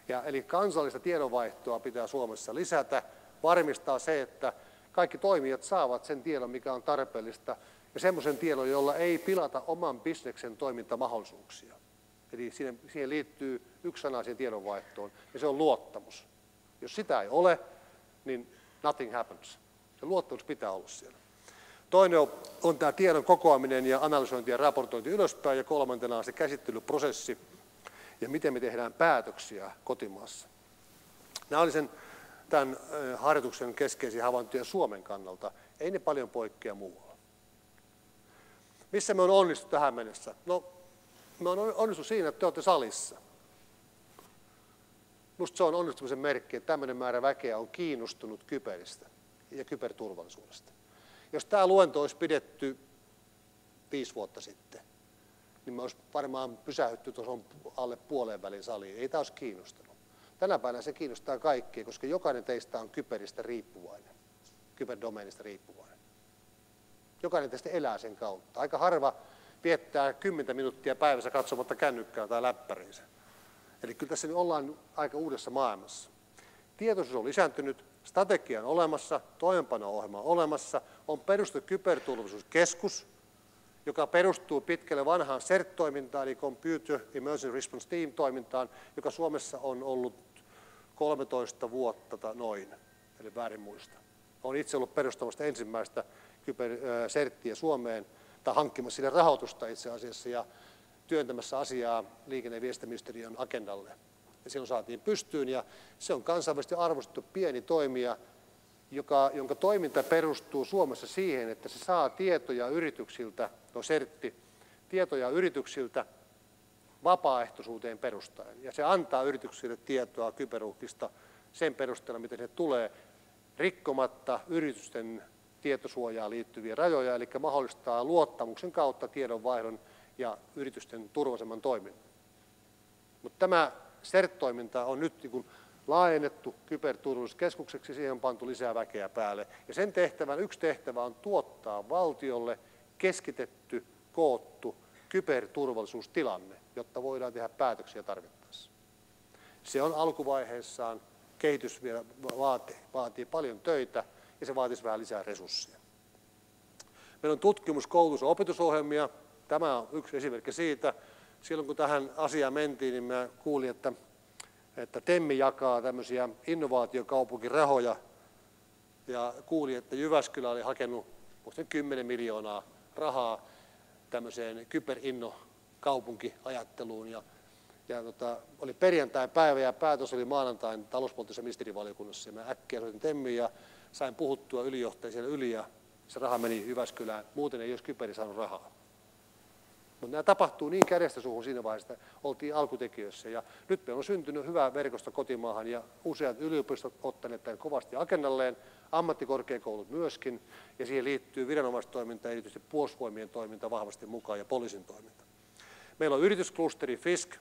Ja eli kansallista tiedonvaihtoa pitää Suomessa lisätä varmistaa se, että kaikki toimijat saavat sen tiedon, mikä on tarpeellista, ja semmoisen tiedon, jolla ei pilata oman bisneksen toimintamahdollisuuksia. Eli siihen, siihen liittyy yksi sana siihen tiedonvaihtoon, ja se on luottamus. Jos sitä ei ole, niin nothing happens. Se luottamus pitää olla siellä. Toinen on, on tämä tiedon kokoaminen ja analysointi ja raportointi ylöspäin, ja kolmantena on se käsittelyprosessi ja miten me tehdään päätöksiä kotimaassa. Nämä oli sen tämän harjoituksen keskeisiä havaintoja Suomen kannalta. Ei ne paljon poikkea muualla. Missä me on onnistu tähän mennessä? No, me on onnistu siinä, että te olette salissa. Minusta se on onnistumisen merkki, että tämmöinen määrä väkeä on kiinnostunut kyberistä ja kyberturvallisuudesta. Jos tämä luento olisi pidetty viisi vuotta sitten, niin me olisi varmaan pysähdytty tuossa alle puoleen välin saliin. Ei tämä olisi kiinnostanut. Tänä päivänä se kiinnostaa kaikkia, koska jokainen teistä on kyberistä riippuvainen, kyberdomeenista riippuvainen. Jokainen teistä elää sen kautta. Aika harva viettää 10 minuuttia päivässä katsomatta kännykkää tai läppäriinsä. Eli kyllä tässä nyt ollaan aika uudessa maailmassa. Tietoisuus on lisääntynyt, strategia on olemassa, toimenpano-ohjelma on olemassa, on perustettu kyberturvallisuuskeskus, joka perustuu pitkälle vanhaan CERT-toimintaan, eli Computer Emergency Response Team-toimintaan, joka Suomessa on ollut 13 vuotta noin, eli väärin muista. Olen itse ollut perustamassa ensimmäistä kyberserttiä Suomeen, tai hankkimassa sille rahoitusta itse asiassa, ja työntämässä asiaa liikenne- ja viestintäministeriön agendalle. Ja silloin saatiin pystyyn, ja se on kansainvälisesti arvostettu pieni toimija, joka, jonka toiminta perustuu Suomessa siihen, että se saa tietoja yrityksiltä, no sertti, tietoja yrityksiltä vapaaehtoisuuteen perustaen. Ja se antaa yrityksille tietoa kyberuhkista sen perusteella, miten se tulee, rikkomatta yritysten tietosuojaan liittyviä rajoja, eli mahdollistaa luottamuksen kautta tiedonvaihdon ja yritysten turvallisemman toiminnan. Mutta tämä CERT-toiminta on nyt niin laajennettu kyberturvallisuuskeskukseksi, siihen on pantu lisää väkeä päälle. Ja sen tehtävän, yksi tehtävä on tuottaa valtiolle keskitetty, koottu kyberturvallisuustilanne, jotta voidaan tehdä päätöksiä tarvittaessa. Se on alkuvaiheessaan, kehitys vielä vaatii, vaatii paljon töitä ja se vaatisi vähän lisää resursseja. Meillä on tutkimus, koulutus ja opetusohjelmia. Tämä on yksi esimerkki siitä. Silloin kun tähän asiaan mentiin, niin mä kuulin, että että Temmi jakaa tämmöisiä innovaatiokaupunkirahoja ja kuuli, että Jyväskylä oli hakenut 10 miljoonaa rahaa tämmöiseen kyberinno-kaupunkiajatteluun ja, ja tota, oli perjantai-päivä ja päätös oli maanantain talouspoliittisessa ministerivaliokunnassa ja mä äkkiä soitin Temmiin ja sain puhuttua ylijohtajan siellä yli ja se raha meni Jyväskylään. Muuten ei olisi Kyberi saanut rahaa. Mutta nämä tapahtuu niin kädestä suuhun siinä vaiheessa, että oltiin alkutekijöissä. Ja nyt meillä on syntynyt hyvä verkosto kotimaahan ja useat yliopistot ottaneet tämän kovasti agendalleen, ammattikorkeakoulut myöskin, ja siihen liittyy viranomaistoiminta, erityisesti puolustusvoimien toiminta vahvasti mukaan ja poliisin toiminta. Meillä on yritysklusteri FISK,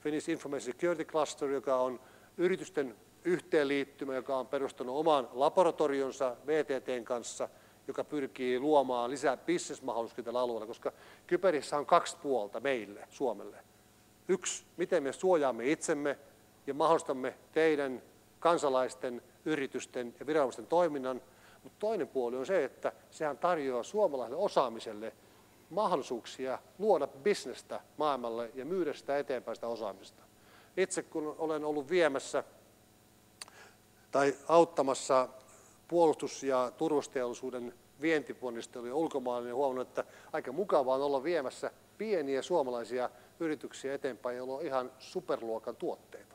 Finnish Information Security Cluster, joka on yritysten yhteenliittymä, joka on perustanut oman laboratorionsa VTTn kanssa – joka pyrkii luomaan lisää bisnesmahdollisuuksia tällä alueella, koska kyberissä on kaksi puolta meille, Suomelle. Yksi, miten me suojaamme itsemme ja mahdollistamme teidän kansalaisten, yritysten ja viranomaisten toiminnan, mutta toinen puoli on se, että sehän tarjoaa suomalaiselle osaamiselle mahdollisuuksia luoda bisnestä maailmalle ja myydä sitä eteenpäin sitä osaamista. Itse kun olen ollut viemässä tai auttamassa puolustus- ja turvallisuusteollisuuden vientiponnisteluja ulkomaille ja huomannut, että aika mukavaa on olla viemässä pieniä suomalaisia yrityksiä eteenpäin, joilla on ihan superluokan tuotteita.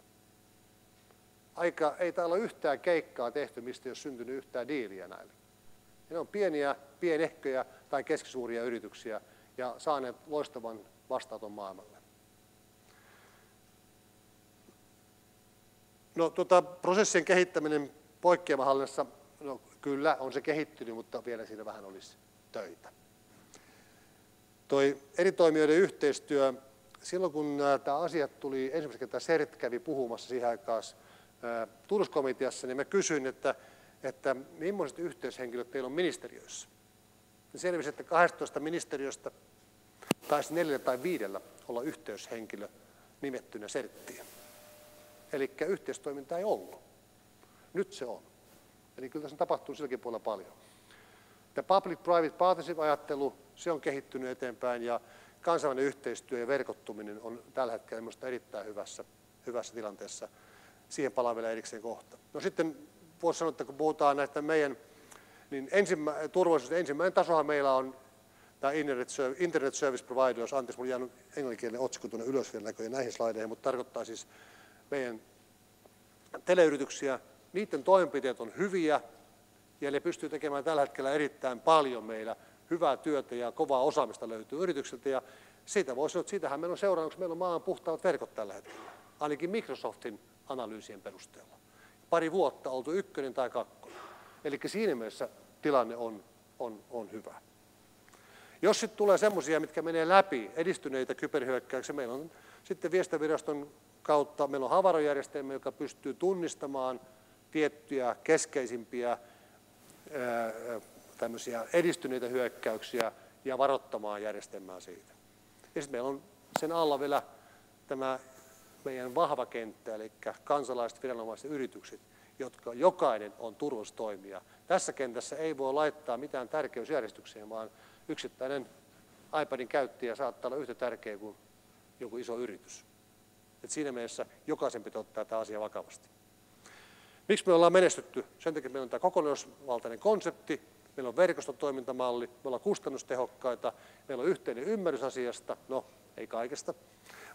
Aika, ei täällä ole yhtään keikkaa tehty, mistä ei ole syntynyt yhtään diiliä näille. Ja ne on pieniä, pienehköjä tai keskisuuria yrityksiä ja saaneet loistavan vastaaton maailmalle. No, tuota, prosessien kehittäminen poikkeamahallinnassa No kyllä, on se kehittynyt, mutta vielä siinä vähän olisi töitä. Toi eri toimijoiden yhteistyö, silloin kun tämä asiat tuli, ensimmäisen kertaa CERT kävi puhumassa siihen aikaan tunnuskomiteassa, niin mä kysyin, että, että millaiset yhteyshenkilöt teillä on ministeriöissä. Ja selvisi, että 12 ministeriöstä taisi neljällä tai viidellä olla yhteyshenkilö nimettynä serttiin. Eli yhteistoiminta ei ollut. Nyt se on. Eli kyllä tässä on tapahtunut silläkin puolella paljon. Tämä public-private partnership-ajattelu, se on kehittynyt eteenpäin ja kansainvälinen yhteistyö ja verkottuminen on tällä hetkellä minusta erittäin hyvässä, hyvässä tilanteessa. Siihen palaan vielä erikseen kohta. No sitten voisi sanoa, että kun puhutaan näistä meidän, niin ensimmä, turvallisuuden ensimmäinen tasohan meillä on tämä Internet, Internet Service Providers, anteeksi, minulla on jäänyt englanninkielinen otsikko tuonne ylös vielä näköjään näihin slaideihin, mutta tarkoittaa siis meidän teleyrityksiä. Niiden toimenpiteet on hyviä ja ne pystyy tekemään tällä hetkellä erittäin paljon meillä. Hyvää työtä ja kovaa osaamista löytyy yrityksiltä ja siitä voisi sanoa, että siitähän meillä on seurauksena, meillä on maan puhtaat verkot tällä hetkellä, ainakin Microsoftin analyysien perusteella. Pari vuotta oltu ykkönen tai kakkonen. Eli siinä mielessä tilanne on, on, on hyvä. Jos sitten tulee semmoisia, mitkä menee läpi, edistyneitä kyberhyökkäyksiä, meillä on sitten viestintäviraston kautta, meillä on havarojärjestelmä, joka pystyy tunnistamaan tiettyjä keskeisimpiä tämmöisiä edistyneitä hyökkäyksiä ja varoittamaan järjestelmää siitä. Ja sitten meillä on sen alla vielä tämä meidän vahva kenttä, eli kansalaiset, viranomaiset yritykset, jotka jokainen on turvallisuustoimija. Tässä kentässä ei voi laittaa mitään tärkeysjärjestykseen, vaan yksittäinen iPadin käyttäjä saattaa olla yhtä tärkeä kuin joku iso yritys. Et siinä mielessä jokaisen pitää ottaa tämä asia vakavasti. Miksi me ollaan menestytty? Sen takia, meillä on tämä kokonaisvaltainen konsepti, meillä on verkostotoimintamalli, me ollaan kustannustehokkaita, meillä on yhteinen ymmärrys asiasta, no ei kaikesta,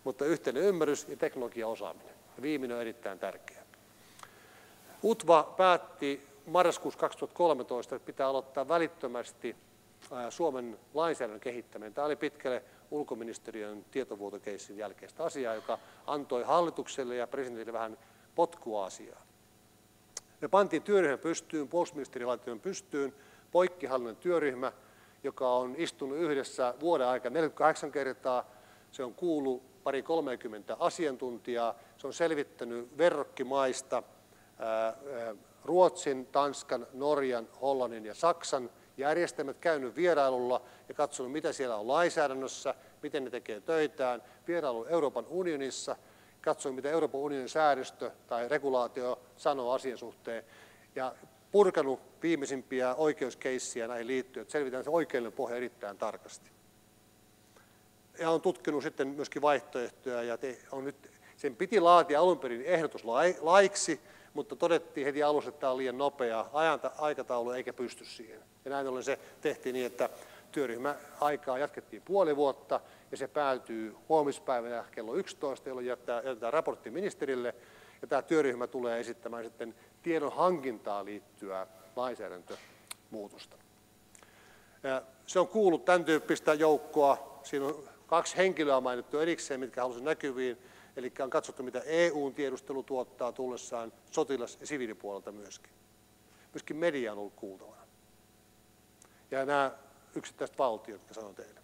mutta yhteinen ymmärrys ja teknologiaosaaminen. Viimeinen on erittäin tärkeä. UTVA päätti marraskuussa 2013, että pitää aloittaa välittömästi Suomen lainsäädännön kehittäminen. Tämä oli pitkälle ulkoministeriön tietovuotokeissin jälkeistä asiaa, joka antoi hallitukselle ja presidentille vähän potkua asiaa. Me pantiin työryhmä pystyyn, puolustusministeri laittoi pystyyn, poikkihallinnon työryhmä, joka on istunut yhdessä vuoden aikana 48 kertaa. Se on kuullut pari 30 asiantuntijaa. Se on selvittänyt verrokkimaista Ruotsin, Tanskan, Norjan, Hollannin ja Saksan järjestelmät, käynyt vierailulla ja katsonut, mitä siellä on lainsäädännössä, miten ne tekee töitään, vierailu Euroopan unionissa, katsoin, mitä Euroopan unionin säädöstö tai regulaatio sanoo asian suhteen, ja purkanut viimeisimpiä oikeuskeissiä näihin liittyen, että selvitään se oikeudellinen pohja erittäin tarkasti. Ja on tutkinut sitten myöskin vaihtoehtoja, ja te, on nyt, sen piti laatia alun perin ehdotus laiksi, mutta todettiin heti alussa, että tämä on liian nopea aikataulu eikä pysty siihen. Ja näin ollen se tehtiin niin, että työryhmä aikaa jatkettiin puoli vuotta ja se päätyy huomispäivänä kello 11, jolloin jättää, jätetään raportti ministerille ja tämä työryhmä tulee esittämään sitten tiedon hankintaan liittyvää lainsäädäntömuutosta. Se on kuullut tämän tyyppistä joukkoa. Siinä on kaksi henkilöä mainittu erikseen, mitkä halusivat näkyviin. Eli on katsottu, mitä EUn tiedustelu tuottaa tullessaan sotilas- ja siviilipuolelta myöskin. Myöskin media on ollut kuultavana. Ja nämä yksittäiset valtiot, jotka sanon teille.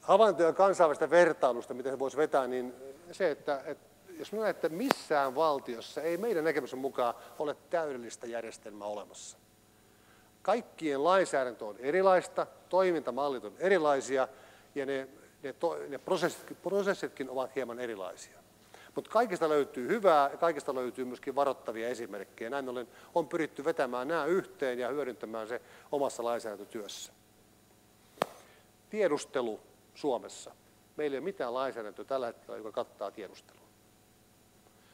Havaintoja kansainvälistä vertailusta, miten se voisi vetää, niin se, että, että jos minä että missään valtiossa ei meidän näkemyksen mukaan ole täydellistä järjestelmää olemassa. Kaikkien lainsäädäntö on erilaista, toimintamallit on erilaisia ja ne, ne, to, ne prosessit, prosessitkin ovat hieman erilaisia. Mutta kaikista löytyy hyvää ja kaikista löytyy myöskin varoittavia esimerkkejä. Näin ollen on pyritty vetämään nämä yhteen ja hyödyntämään se omassa lainsäädäntötyössä. Tiedustelu Suomessa. Meillä ei ole mitään lainsäädäntöä tällä hetkellä, joka kattaa tiedustelua.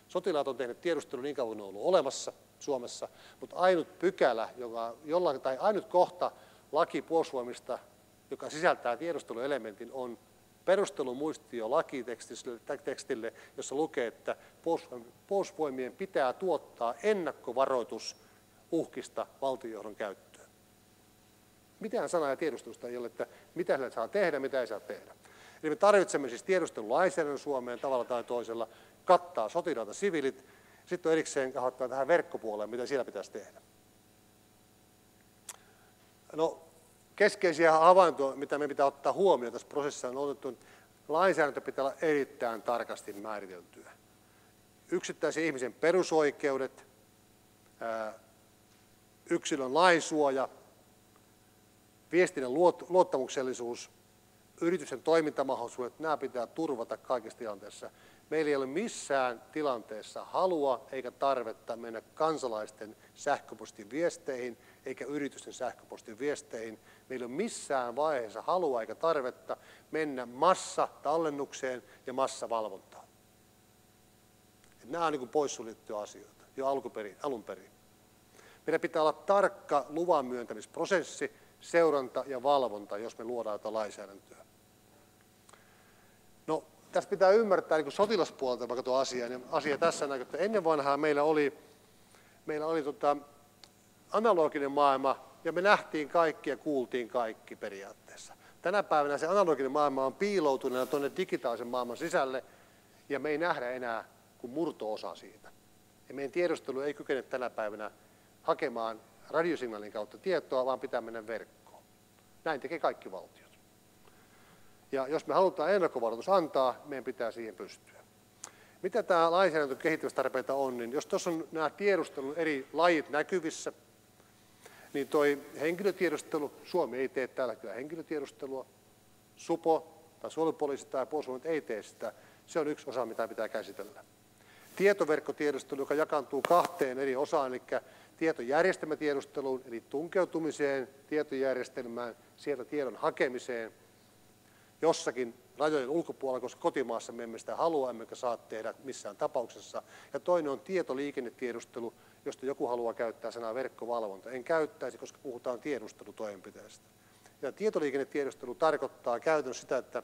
Sotilaat on tehnyt tiedustelun niin kauan on ollut olemassa Suomessa, mutta ainut pykälä, joka, jollain, tai ainut kohta laki puolustusvoimista, joka sisältää tiedusteluelementin, on perustelumuistio lakitekstille, jossa lukee, että puolustusvoimien pitää tuottaa ennakkovaroitus uhkista valtionjohdon käyttöön. Mitään sanaa ja tiedustelusta ei ole, että mitä sillä saa tehdä, mitä ei saa tehdä. Eli me tarvitsemme siis tiedustelulainsäädännön Suomeen tavalla tai toisella, kattaa sotilaita siviilit, sitten on erikseen kahottaa tähän verkkopuoleen, mitä siellä pitäisi tehdä. No, keskeisiä havaintoja, mitä me pitää ottaa huomioon tässä prosessissa, on otettu, että lainsäädäntö pitää olla erittäin tarkasti määriteltyä. Yksittäisen ihmisen perusoikeudet, yksilön lainsuoja, viestinnän luottamuksellisuus, yritysten toimintamahdollisuudet, nämä pitää turvata kaikissa tilanteissa. Meillä ei ole missään tilanteessa halua eikä tarvetta mennä kansalaisten sähköpostin viesteihin eikä yritysten sähköpostin viesteihin. Meillä ei ole missään vaiheessa halua eikä tarvetta mennä massatallennukseen ja massavalvontaan. Nämä on niin poissuljettuja asioita jo alkuperin, alun perin. Meidän pitää olla tarkka luvan myöntämisprosessi, seuranta ja valvonta, jos me luodaan jotain lainsäädäntöä. Tässä pitää ymmärtää niin sotilaspuolelta vaikka tuo asia. Niin asia tässä näkyy, että ennen vanhaa meillä oli, meillä oli tota, analoginen maailma, ja me nähtiin kaikki ja kuultiin kaikki periaatteessa. Tänä päivänä se analoginen maailma on piiloutuneena tuonne digitaalisen maailman sisälle, ja me ei nähdä enää kuin murto-osa siitä. Ja meidän tiedostelu ei kykene tänä päivänä hakemaan radiosignaalin kautta tietoa, vaan pitää mennä verkkoon. Näin tekee kaikki valtiot. Ja jos me halutaan ennakkovaroitus antaa, meidän pitää siihen pystyä. Mitä tämä lainsäädäntö kehittämistarpeita on, niin jos tuossa on nämä tiedustelun eri lajit näkyvissä, niin toi henkilötiedustelu, Suomi ei tee tällä kyllä henkilötiedustelua, SUPO tai suojelupoliisi tai puolustusvoimat ei tee sitä, se on yksi osa, mitä pitää käsitellä. Tietoverkkotiedustelu, joka jakaantuu kahteen eri osaan, eli tietojärjestelmätiedusteluun, eli tunkeutumiseen tietojärjestelmään, sieltä tiedon hakemiseen jossakin rajojen ulkopuolella, koska kotimaassa me emme sitä halua, emmekä saa tehdä missään tapauksessa. Ja toinen on tietoliikennetiedustelu, josta joku haluaa käyttää sanaa verkkovalvonta. En käyttäisi, koska puhutaan tiedustelutoimenpiteestä. Ja tietoliikennetiedustelu tarkoittaa käytännössä sitä, että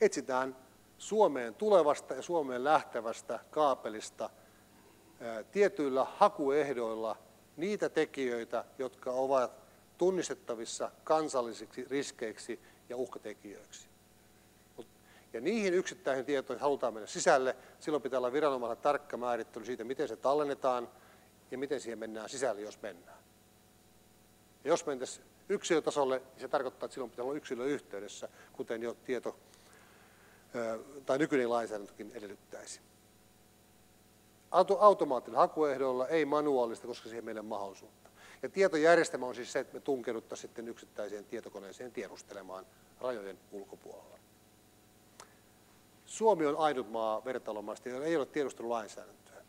etsitään Suomeen tulevasta ja Suomeen lähtevästä kaapelista tietyillä hakuehdoilla niitä tekijöitä, jotka ovat tunnistettavissa kansallisiksi riskeiksi ja uhkatekijöiksi. Ja niihin yksittäisiin tietoihin halutaan mennä sisälle. Silloin pitää olla viranomainen tarkka määrittely siitä, miten se tallennetaan ja miten siihen mennään sisälle, jos mennään. Ja jos mentäisiin yksilötasolle, niin se tarkoittaa, että silloin pitää olla yksilöyhteydessä, kuten jo tieto tai nykyinen lainsäädäntökin edellyttäisi. Automaattinen hakuehdolla, ei manuaalista, koska siihen meille mahdollisuutta. Ja tietojärjestelmä on siis se, että me tunkeuduttaisiin sitten yksittäiseen tietokoneeseen tiedustelemaan rajojen ulkopuolella. Suomi on ainut maa vertailumaista, jolla ei ole tiedustelulainsäädäntöä.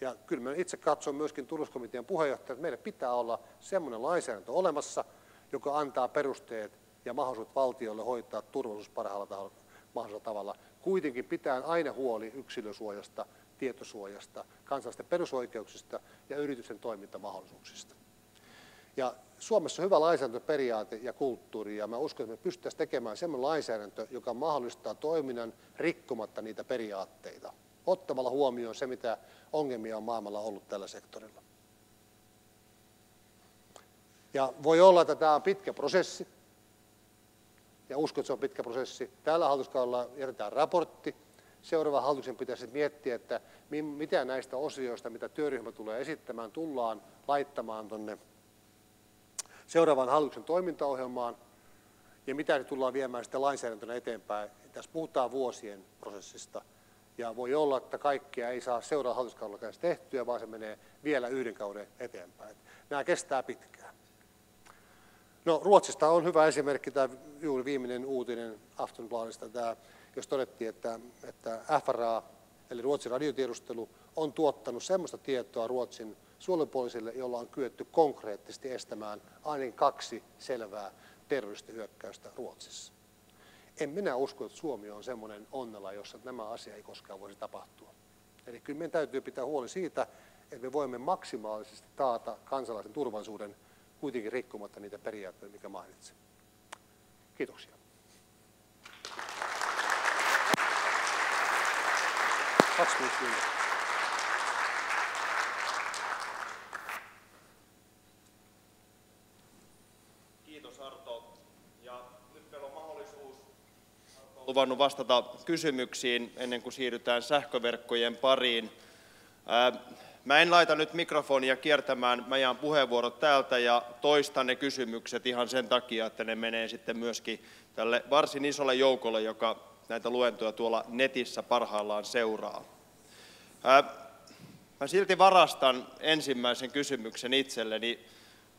Ja kyllä mä itse katson myöskin tunnuskomitean puheenjohtaja, että meillä pitää olla semmoinen lainsäädäntö olemassa, joka antaa perusteet ja mahdollisuudet valtiolle hoitaa turvallisuus parhaalla mahdollisella tavalla. Kuitenkin pitää aina huoli yksilösuojasta, tietosuojasta, kansalaisten perusoikeuksista ja yritysten toimintamahdollisuuksista. Ja Suomessa on hyvä lainsäädäntöperiaate ja kulttuuri, ja mä uskon, että me pystyttäisiin tekemään sellainen lainsäädäntö, joka mahdollistaa toiminnan rikkomatta niitä periaatteita, ottamalla huomioon se, mitä ongelmia on maailmalla ollut tällä sektorilla. Ja voi olla, että tämä on pitkä prosessi, ja uskon, että se on pitkä prosessi. Tällä hallituskaudella jätetään raportti. Seuraava hallituksen pitäisi miettiä, että mitä näistä osioista, mitä työryhmä tulee esittämään, tullaan laittamaan tuonne seuraavan hallituksen toimintaohjelmaan ja mitä ne tullaan viemään sitten lainsäädäntönä eteenpäin. Tässä puhutaan vuosien prosessista ja voi olla, että kaikkia ei saa seuraavan hallituskaudella tehtyä, vaan se menee vielä yhden kauden eteenpäin. Nämä kestää pitkään. No Ruotsista on hyvä esimerkki tämä juuri viimeinen uutinen Aftonbladista, tämä, jos todettiin, että, että FRA, eli Ruotsin radiotiedustelu, on tuottanut sellaista tietoa Ruotsin suojelupoliisille, jolla on kyetty konkreettisesti estämään ainakin kaksi selvää terroristihyökkäystä Ruotsissa. En minä usko, että Suomi on semmoinen onnella, jossa nämä asiat ei koskaan voisi tapahtua. Eli kyllä meidän täytyy pitää huoli siitä, että me voimme maksimaalisesti taata kansalaisen turvallisuuden kuitenkin rikkomatta niitä periaatteita, mikä mainitsin. Kiitoksia. Kaksi minuuttia. Luvannut vastata kysymyksiin ennen kuin siirrytään sähköverkkojen pariin. Mä en laita nyt mikrofonia kiertämään, mä jaan puheenvuorot täältä ja toistan ne kysymykset ihan sen takia, että ne menee sitten myöskin tälle varsin isolle joukolle, joka näitä luentoja tuolla netissä parhaillaan seuraa. Mä silti varastan ensimmäisen kysymyksen itselleni.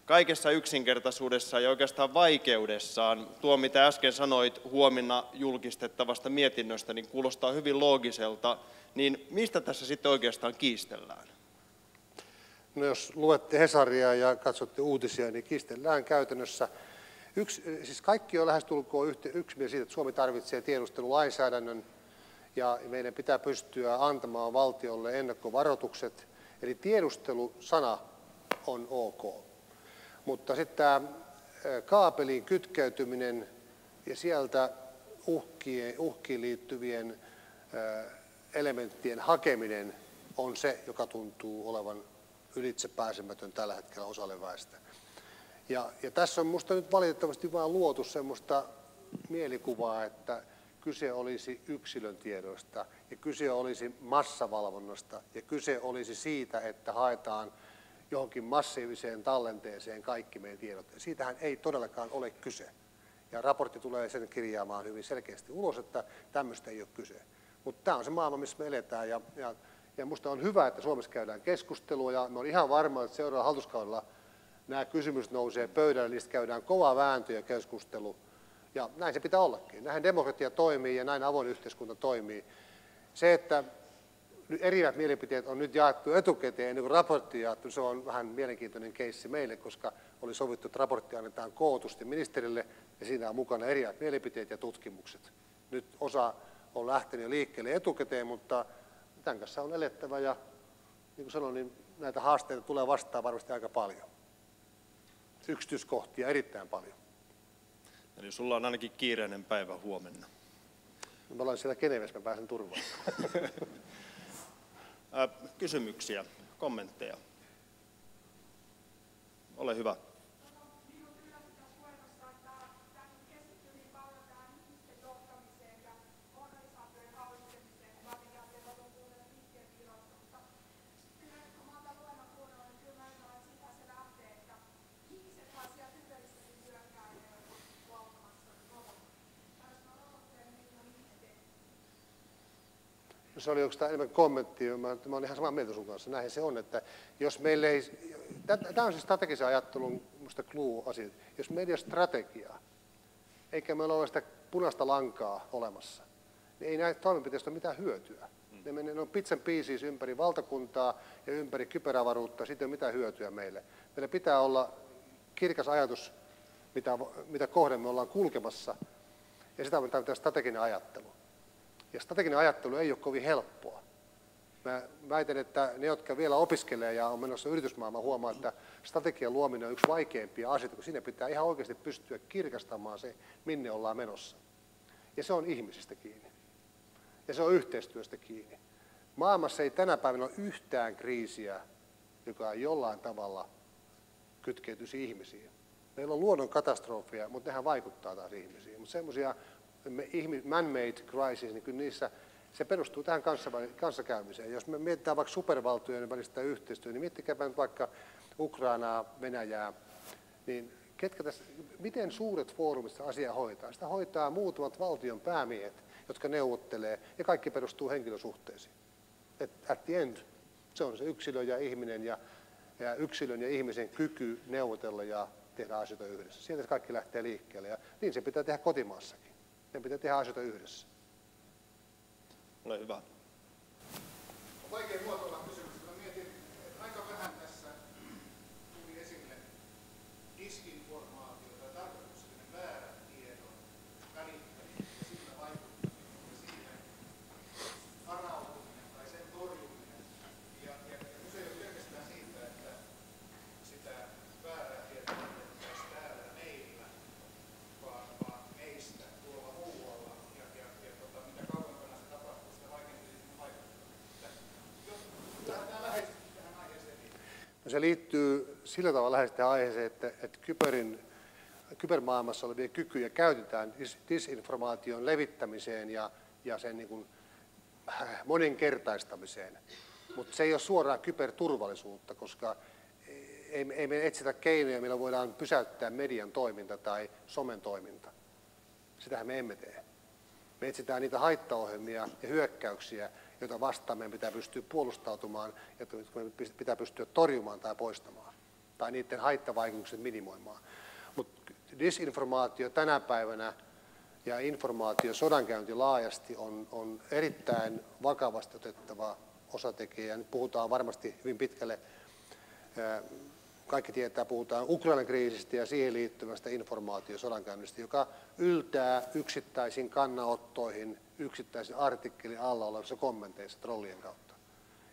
Kaikessa yksinkertaisuudessaan ja oikeastaan vaikeudessaan tuo, mitä äsken sanoit huomenna julkistettavasta mietinnöstä, niin kuulostaa hyvin loogiselta. Niin mistä tässä sitten oikeastaan kiistellään? No jos luette Hesaria ja katsotte uutisia, niin kiistellään käytännössä. Yksi, siis kaikki on lähestulkoon yksimielisiä siitä, että Suomi tarvitsee tiedustelulainsäädännön ja meidän pitää pystyä antamaan valtiolle ennakkovaroitukset. Eli tiedustelusana on ok. Mutta sitten tämä kaapeliin kytkeytyminen ja sieltä uhkiin, uhkiin liittyvien elementtien hakeminen on se, joka tuntuu olevan ylitse pääsemätön tällä hetkellä osalle väestä. Ja, ja tässä on minusta nyt valitettavasti vain luotu sellaista mielikuvaa, että kyse olisi yksilön tiedoista ja kyse olisi massavalvonnasta ja kyse olisi siitä, että haetaan johonkin massiiviseen tallenteeseen kaikki meidän tiedot. Siitähän ei todellakaan ole kyse. Ja raportti tulee sen kirjaamaan hyvin selkeästi ulos, että tämmöistä ei ole kyse. Mutta tämä on se maailma, missä me eletään. Ja, ja, ja minusta on hyvä, että Suomessa käydään keskustelua. Ja me on ihan varma, että seuraavalla hallituskaudella nämä kysymykset nousee pöydälle, niistä käydään kova vääntö ja keskustelu. Ja näin se pitää ollakin. Näin demokratia toimii ja näin avoin yhteiskunta toimii. Se, että eriävät mielipiteet on nyt jaettu etukäteen ennen kuin raportti jaettu, se on vähän mielenkiintoinen keissi meille, koska oli sovittu, että raportti annetaan kootusti ministerille ja siinä on mukana eriävät mielipiteet ja tutkimukset. Nyt osa on lähtenyt liikkeelle etukäteen, mutta tämän kanssa on elettävä ja niin kuin sanoin, niin näitä haasteita tulee vastaan varmasti aika paljon. Yksityiskohtia erittäin paljon. Eli sulla on ainakin kiireinen päivä huomenna. Mä olen siellä Genevessä, mä pääsen turvaan. Kysymyksiä, kommentteja? Ole hyvä. Se oli oikeastaan enemmän kommentti, mä, mä olen ihan samaa mieltä sun kanssa, näin se on, että jos meille ei, tämä on se strategisen ajattelun musta clue-asia, jos meillä ei ole strategiaa, eikä meillä ole sitä punaista lankaa olemassa, niin ei näitä toimenpiteistä ole mitään hyötyä. Ne, menee, ne on pizzan piisiis ympäri valtakuntaa ja ympäri kyberavaruutta, siitä ei ole mitään hyötyä meille. Meillä pitää olla kirkas ajatus, mitä, mitä kohden me ollaan kulkemassa, ja sitä on tämä strateginen ajattelu. Ja strateginen ajattelu ei ole kovin helppoa. Mä väitän, että ne, jotka vielä opiskelee ja on menossa yritysmaailmaan, huomaa, että strategian luominen on yksi vaikeimpia asioita, kun sinne pitää ihan oikeasti pystyä kirkastamaan se, minne ollaan menossa. Ja se on ihmisistä kiinni. Ja se on yhteistyöstä kiinni. Maailmassa ei tänä päivänä ole yhtään kriisiä, joka jollain tavalla kytkeytyisi ihmisiin. Meillä on luonnon katastrofia, mutta nehän vaikuttaa taas ihmisiin. Mutta semmoisia man-made crisis, niin kyllä niissä se perustuu tähän kanssakäymiseen. Jos me mietitään vaikka supervaltojen välistä yhteistyötä, niin miettikääpä nyt vaikka Ukrainaa, Venäjää, niin ketkä tässä, miten suuret foorumit asia hoitaa? Sitä hoitaa muutamat valtion päämiehet, jotka neuvottelee, ja kaikki perustuu henkilösuhteisiin. Et at the end, se on se yksilö ja ihminen ja, ja yksilön ja ihmisen kyky neuvotella ja tehdä asioita yhdessä. Sieltä kaikki lähtee liikkeelle ja niin se pitää tehdä kotimaassakin. Meidän pitää tehdä asioita yhdessä. Ole hyvä. Vaikea muotoilla kysymys. Se liittyy sillä tavalla tähän aiheeseen, että, että kyberin, kybermaailmassa olevia kykyjä käytetään disinformaation levittämiseen ja, ja sen niin kuin äh, moninkertaistamiseen. Mutta se ei ole suoraan kyberturvallisuutta, koska ei, ei me etsitä keinoja, millä voidaan pysäyttää median toiminta tai somen toiminta. Sitähän me emme tee. Me etsitään niitä haittaohjelmia ja hyökkäyksiä, joita vastaan meidän pitää pystyä puolustautumaan ja meidän pitää pystyä torjumaan tai poistamaan. tai niiden haittavaikutukset minimoimaan. Mutta disinformaatio tänä päivänä ja informaatio sodankäynti laajasti on, on erittäin vakavasti otettava osatekijä. Nyt puhutaan varmasti hyvin pitkälle, kaikki tietää, puhutaan Ukrainan kriisistä ja siihen liittyvästä informaatiosodankäynnistä, joka yltää yksittäisiin kannanottoihin, yksittäisen artikkelin alla olevissa kommenteissa trollien kautta.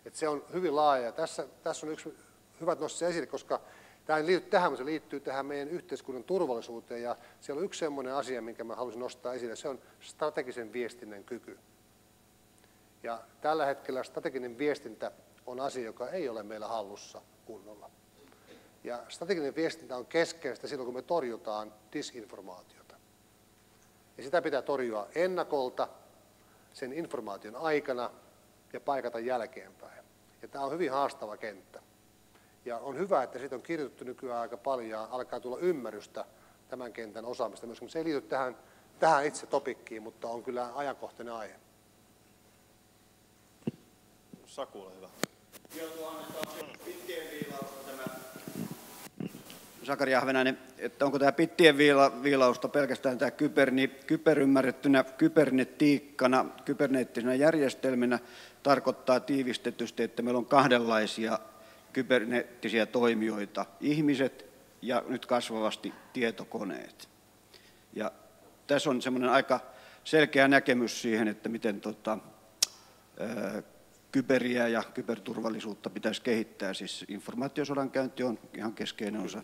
Et se on hyvin laaja. Tässä, tässä on yksi hyvä nostaa esille, koska Tämä ei liity tähän, mutta se liittyy tähän meidän yhteiskunnan turvallisuuteen ja siellä on yksi sellainen asia, minkä mä haluaisin nostaa esille, se on strategisen viestinnän kyky. Ja tällä hetkellä strateginen viestintä on asia, joka ei ole meillä hallussa kunnolla. Ja strateginen viestintä on keskeistä silloin, kun me torjutaan disinformaatiota. Ja sitä pitää torjua ennakolta, sen informaation aikana ja paikata jälkeenpäin. Ja tämä on hyvin haastava kenttä. Ja on hyvä, että siitä on kirjoitettu nykyään aika paljon ja alkaa tulla ymmärrystä tämän kentän osaamista myöskin. Se ei liity tähän, tähän itse topikkiin, mutta on kyllä ajankohtainen aihe. Saku, ole hyvä. Sakari Ahvenainen, että onko tämä pittien viila, viilausta pelkästään tämä kyberni, kyberymmärrettynä kybernetiikkana, kyberneettisenä järjestelminä, tarkoittaa tiivistetysti, että meillä on kahdenlaisia kyberneettisiä toimijoita, ihmiset ja nyt kasvavasti tietokoneet. Ja tässä on semmoinen aika selkeä näkemys siihen, että miten tota, ää, kyberiä ja kyberturvallisuutta pitäisi kehittää. Siis informaatiosodan käynti on ihan keskeinen osa.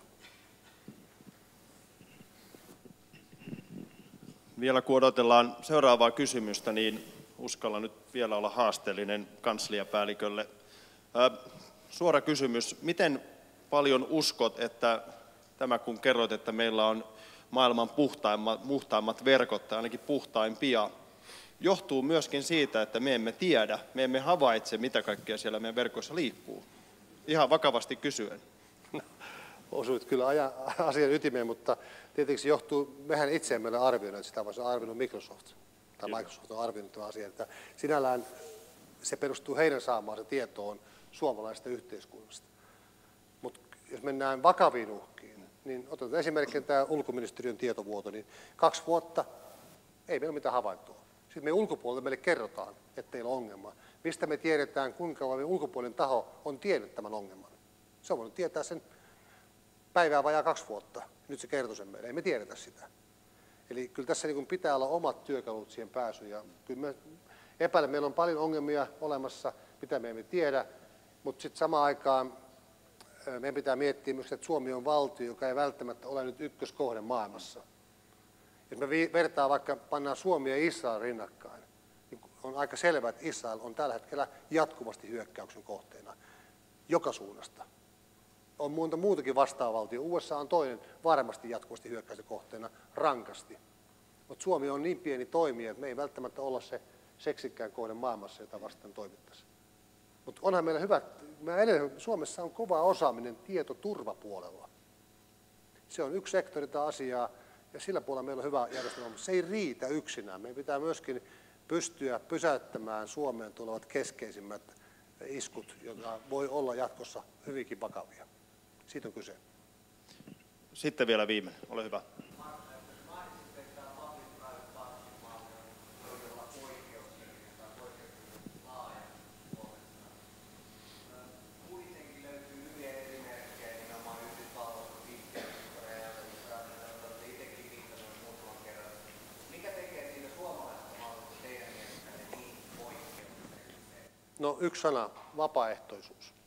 Vielä kun odotellaan seuraavaa kysymystä, niin uskalla nyt vielä olla haasteellinen kansliapäällikölle. Suora kysymys, miten paljon uskot, että tämä kun kerroit, että meillä on maailman puhtaimmat, puhtaimmat verkot tai ainakin puhtaimpia, johtuu myöskin siitä, että me emme tiedä, me emme havaitse, mitä kaikkea siellä meidän verkoissa liikkuu. Ihan vakavasti kysyen. Osuit kyllä asian ytimeen, mutta tietenkin se johtuu, mehän itse emme ole arvioineet sitä, vaan se on arvioinut Microsoft. Tai Microsoft on arvioinut tämän asian, että sinällään se perustuu heidän saamaansa tietoon, suomalaisesta yhteiskunnasta. Mutta jos mennään vakaviin uhkiin, niin otetaan esimerkkinä tämä ulkoministeriön tietovuoto, niin kaksi vuotta ei meillä ole mitään havaintoa. Sitten me ulkopuolelle meille kerrotaan, että teillä on ongelma. Mistä me tiedetään, kuinka kauan ulkopuolinen taho on tiennyt tämän ongelman. Se on voinut tietää sen päivää vajaa kaksi vuotta. Nyt se kertoo sen meille. Ei me tiedetä sitä. Eli kyllä tässä niin pitää olla omat työkalut siihen pääsyyn. Ja kyllä me epäilen, meillä on paljon ongelmia olemassa, mitä me emme tiedä. Mutta sitten samaan aikaan meidän pitää miettiä myös, että Suomi on valtio, joka ei välttämättä ole nyt ykköskohde maailmassa. Jos me vertaa vaikka, pannaan Suomi ja Israel rinnakkain, niin on aika selvää, että Israel on tällä hetkellä jatkuvasti hyökkäyksen kohteena joka suunnasta. On monta muutakin vastaavaltio. USA on toinen varmasti jatkuvasti hyökkäyksen kohteena rankasti. Mutta Suomi on niin pieni toimija, että me ei välttämättä olla se seksikkään kohde maailmassa, jota vastaan toimittaisiin. Mutta onhan meillä hyvät, mä edelleen, Suomessa on kova osaaminen tietoturvapuolella. Se on yksi sektori tätä asiaa, ja sillä puolella meillä on hyvä järjestelmä, mutta se ei riitä yksinään. Meidän pitää myöskin pystyä pysäyttämään Suomeen tulevat keskeisimmät iskut, jotka voi olla jatkossa hyvinkin vakavia. Siitä on kyse. Sitten vielä viimeinen, ole hyvä. No yksi sana, vapaaehtoisuus.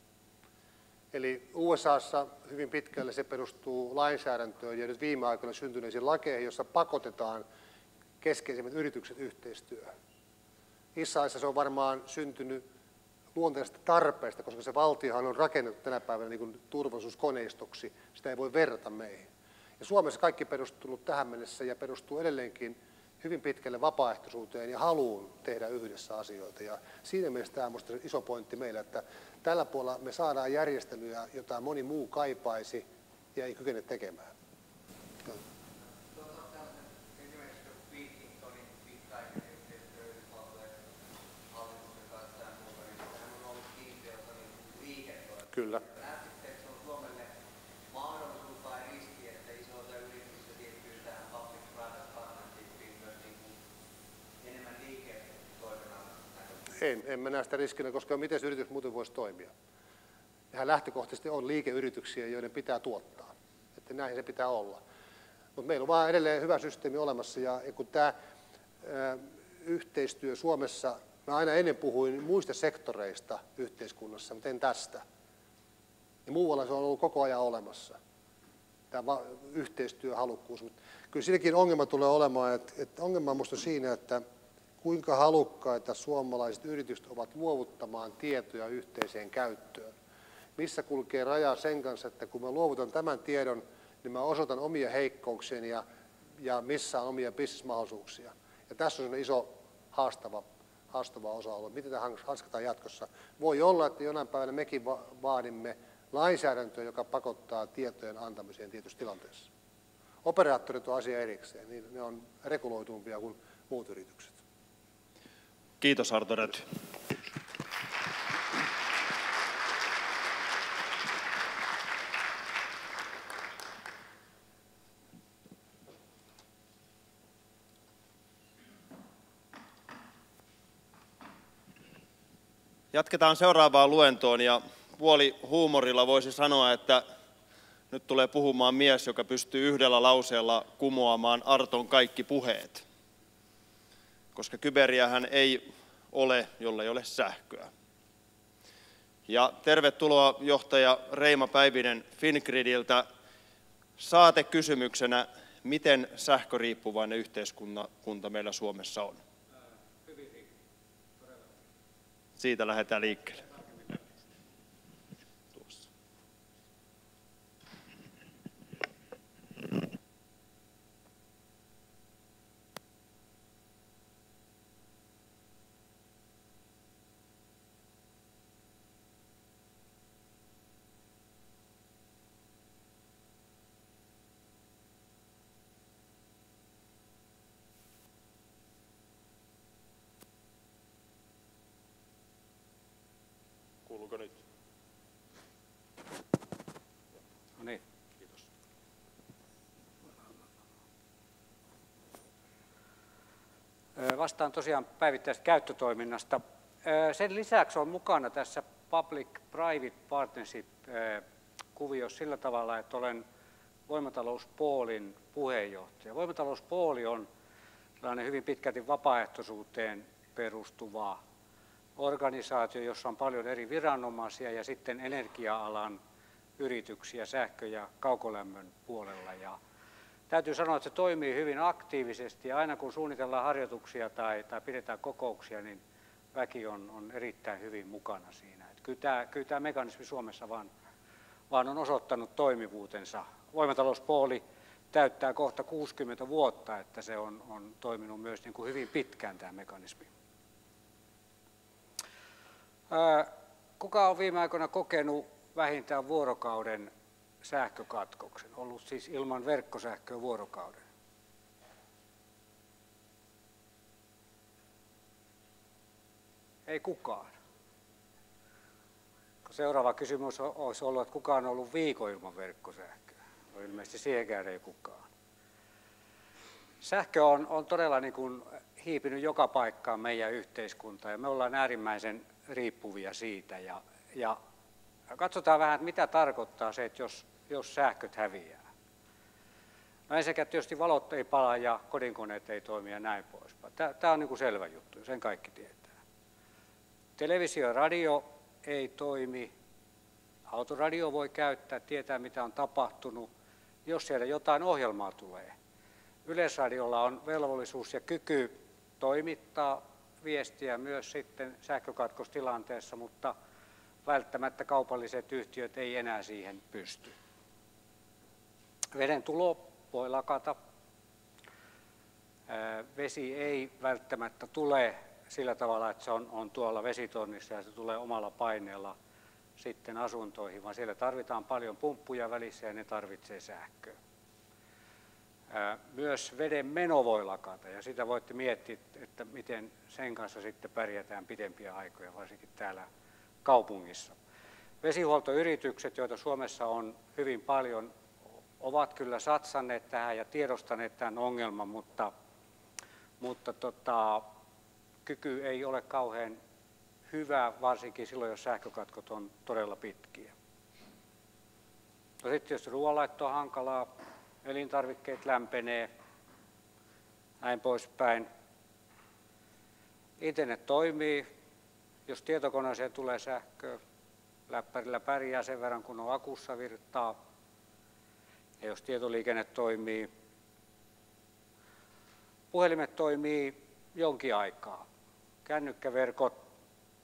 Eli USAssa hyvin pitkälle se perustuu lainsäädäntöön ja nyt viime aikoina syntyneisiin lakeihin, jossa pakotetaan keskeisimmät yritykset yhteistyöhön. Israelissa se on varmaan syntynyt luonteesta tarpeesta, koska se valtiohan on rakennettu tänä päivänä niin kuin turvallisuuskoneistoksi. Sitä ei voi verrata meihin. Ja Suomessa kaikki perustunut tähän mennessä ja perustuu edelleenkin hyvin pitkälle vapaaehtoisuuteen ja haluun tehdä yhdessä asioita. Ja siinä mielessä tämä on iso pointti meillä, että tällä puolella me saadaan järjestelyjä, jota moni muu kaipaisi ja ei kykene tekemään. Kyllä. En, en mä näe sitä riskinä, koska miten se yritys muuten voisi toimia. Nehän lähtökohtaisesti on liikeyrityksiä, joiden pitää tuottaa. Että näin se pitää olla. Mutta meillä on vaan edelleen hyvä systeemi olemassa ja kun tämä yhteistyö Suomessa, mä aina ennen puhuin muista sektoreista yhteiskunnassa, mutta en tästä. Ja muualla se on ollut koko ajan olemassa, tämä yhteistyöhalukkuus. Mutta kyllä siinäkin ongelma tulee olemaan, että, että ongelma on siinä, että kuinka halukkaita suomalaiset yritykset ovat luovuttamaan tietoja yhteiseen käyttöön. Missä kulkee raja sen kanssa, että kun mä luovutan tämän tiedon, niin mä osoitan omia heikkouksiani ja, ja missä on omia bisnesmahdollisuuksia. Ja tässä on iso haastava, haastava osa-alue. Miten tämä hanskataan jatkossa? Voi olla, että jonain päivänä mekin vaadimme lainsäädäntöä, joka pakottaa tietojen antamiseen tietyissä tilanteessa. Operaattorit on asia erikseen, niin ne on reguloitumpia kuin muut yritykset. Kiitos Arto Räty. Jatketaan seuraavaan luentoon ja puoli huumorilla voisi sanoa, että nyt tulee puhumaan mies, joka pystyy yhdellä lauseella kumoamaan Arton kaikki puheet. Koska kyberiähän ei ole, jolle ei ole sähköä. Ja tervetuloa johtaja Reima Päivinen Fingridiltä. Saate kysymyksenä, miten sähköriippuvainen yhteiskunta meillä Suomessa on? Siitä lähdetään liikkeelle. Kuuluuko nyt? No niin. Kiitos. Vastaan tosiaan päivittäisestä käyttötoiminnasta. Sen lisäksi on mukana tässä Public-Private Partnership-kuviossa sillä tavalla, että olen voimatalouspoolin puheenjohtaja. Voimatalouspooli on sellainen hyvin pitkälti vapaaehtoisuuteen perustuva organisaatio, jossa on paljon eri viranomaisia ja sitten energia-alan yrityksiä sähkö- ja kaukolämmön puolella. Ja täytyy sanoa, että se toimii hyvin aktiivisesti ja aina kun suunnitellaan harjoituksia tai, tai pidetään kokouksia, niin väki on, on erittäin hyvin mukana siinä. Että kyllä, tämä, kyllä tämä mekanismi Suomessa vaan, vaan on osoittanut toimivuutensa. Voimatalouspooli täyttää kohta 60 vuotta, että se on, on toiminut myös niin kuin hyvin pitkään tämä mekanismi. Kuka on viime aikoina kokenut vähintään vuorokauden sähkökatkoksen, ollut siis ilman verkkosähköä vuorokauden? Ei kukaan. Seuraava kysymys olisi ollut, että kuka on ollut viikon ilman verkkosähköä? No ilmeisesti siihenkään ei kukaan. Sähkö on, on todella niin kuin hiipinyt joka paikkaan meidän yhteiskuntaan ja me ollaan äärimmäisen riippuvia siitä. Ja, ja katsotaan vähän, että mitä tarkoittaa se, että jos, jos sähköt häviää. No ensinnäkin tietysti valot ei pala ja kodinkoneet ei toimi ja näin poispäin. Tämä on niin kuin selvä juttu, sen kaikki tietää. Televisio ja radio ei toimi. Autoradio voi käyttää, tietää mitä on tapahtunut, jos siellä jotain ohjelmaa tulee. Yleisradiolla on velvollisuus ja kyky toimittaa viestiä myös sitten sähkökatkostilanteessa, mutta välttämättä kaupalliset yhtiöt ei enää siihen pysty. Veden tulo voi lakata. Vesi ei välttämättä tule sillä tavalla, että se on, on tuolla vesitonnissa ja se tulee omalla paineella sitten asuntoihin, vaan siellä tarvitaan paljon pumppuja välissä ja ne tarvitsee sähköä. Myös veden meno voi lakata ja sitä voitte miettiä, että miten sen kanssa sitten pärjätään pidempiä aikoja, varsinkin täällä kaupungissa. Vesihuoltoyritykset, joita Suomessa on hyvin paljon, ovat kyllä satsanneet tähän ja tiedostaneet tämän ongelman, mutta, mutta tota, kyky ei ole kauhean hyvä, varsinkin silloin, jos sähkökatkot on todella pitkiä. No sitten jos ruoanlaitto on hankalaa, elintarvikkeet lämpenee, näin poispäin. Internet toimii, jos tietokoneeseen tulee sähköä, läppärillä pärjää sen verran, kun on akussa virtaa. Ja jos tietoliikenne toimii, puhelimet toimii jonkin aikaa. Kännykkäverkot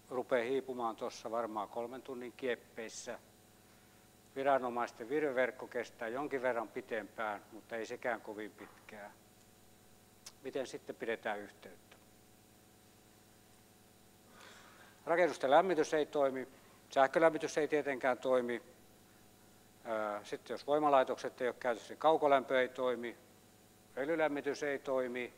rupeaa hiipumaan tuossa varmaan kolmen tunnin kieppeissä. Viranomaisten virveverkko kestää jonkin verran pitempään, mutta ei sekään kovin pitkään. Miten sitten pidetään yhteyttä? Rakennusten lämmitys ei toimi, sähkölämmitys ei tietenkään toimi. Sitten jos voimalaitokset ei ole käytössä, niin kaukolämpö ei toimi, öljylämmitys ei toimi,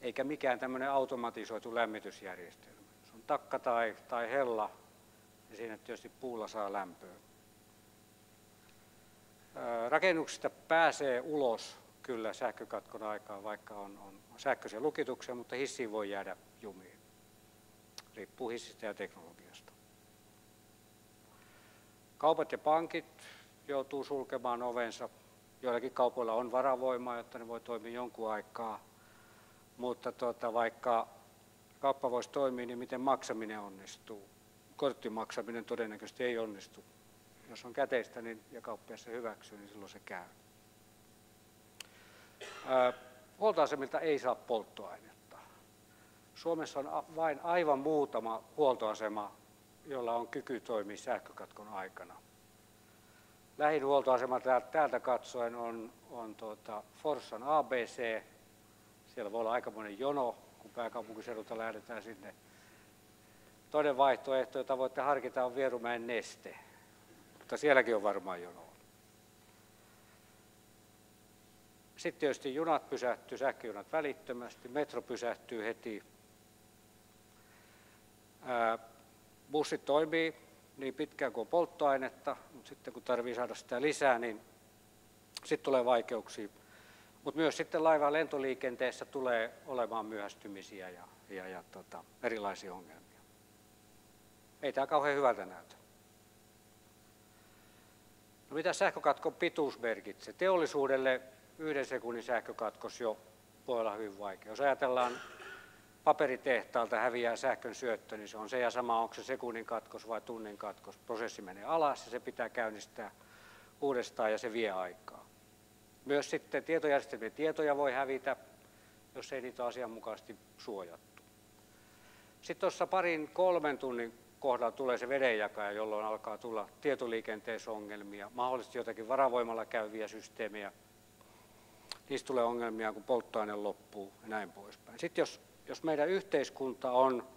eikä mikään tämmöinen automatisoitu lämmitysjärjestelmä. Se on takka tai, tai hella, ja siinä tietysti puulla saa lämpöä. Rakennuksista pääsee ulos kyllä sähkökatkon aikaan, vaikka on, on sähköisiä lukituksia, mutta hissiin voi jäädä jumiin. Riippuu hissistä ja teknologiasta. Kaupat ja pankit joutuu sulkemaan ovensa. Joillakin kaupoilla on varavoimaa, jotta ne voi toimia jonkun aikaa. Mutta tuota, vaikka kauppa voisi toimia, niin miten maksaminen onnistuu? Korttimaksaminen todennäköisesti ei onnistu. Jos on käteistä niin, ja kauppias se hyväksyy, niin silloin se käy. Huoltoasemilta ei saa polttoainetta. Suomessa on vain aivan muutama huoltoasema, jolla on kyky toimia sähkökatkon aikana. Lähin huoltoasema täältä katsoen on, on tuota Forssan ABC. Siellä voi olla aikamoinen jono, kun pääkaupunkiseudulta lähdetään sinne. Toinen vaihtoehto, jota voitte harkita, on Vierumäen neste, mutta sielläkin on varmaan jono. Sitten tietysti junat pysähtyy, sähköjunat välittömästi, metro pysähtyy heti. Ää, bussit toimii niin pitkään kuin polttoainetta, mutta sitten kun tarvii saada sitä lisää, niin sitten tulee vaikeuksia. Mutta myös sitten laiva lentoliikenteessä tulee olemaan myöhästymisiä ja, ja, ja tota, erilaisia ongelmia. Ei tämä kauhean hyvältä näytä. No mitä sähkökatkon pituus merkitsee? Teollisuudelle yhden sekunnin sähkökatkos jo voi olla hyvin vaikea. Jos ajatellaan paperitehtaalta häviää sähkön syöttö, niin se on se ja sama, onko se sekunnin katkos vai tunnin katkos. Prosessi menee alas ja se pitää käynnistää uudestaan ja se vie aikaa. Myös sitten tietojärjestelmien tietoja voi hävitä, jos ei niitä asianmukaisesti suojattu. Sitten tuossa parin kolmen tunnin kohdalla tulee se vedenjakaja, jolloin alkaa tulla tietoliikenteessä ongelmia, mahdollisesti jotakin varavoimalla käyviä systeemejä, niistä tulee ongelmia, kun polttoaine loppuu ja näin poispäin. Sitten jos, jos meidän yhteiskunta on,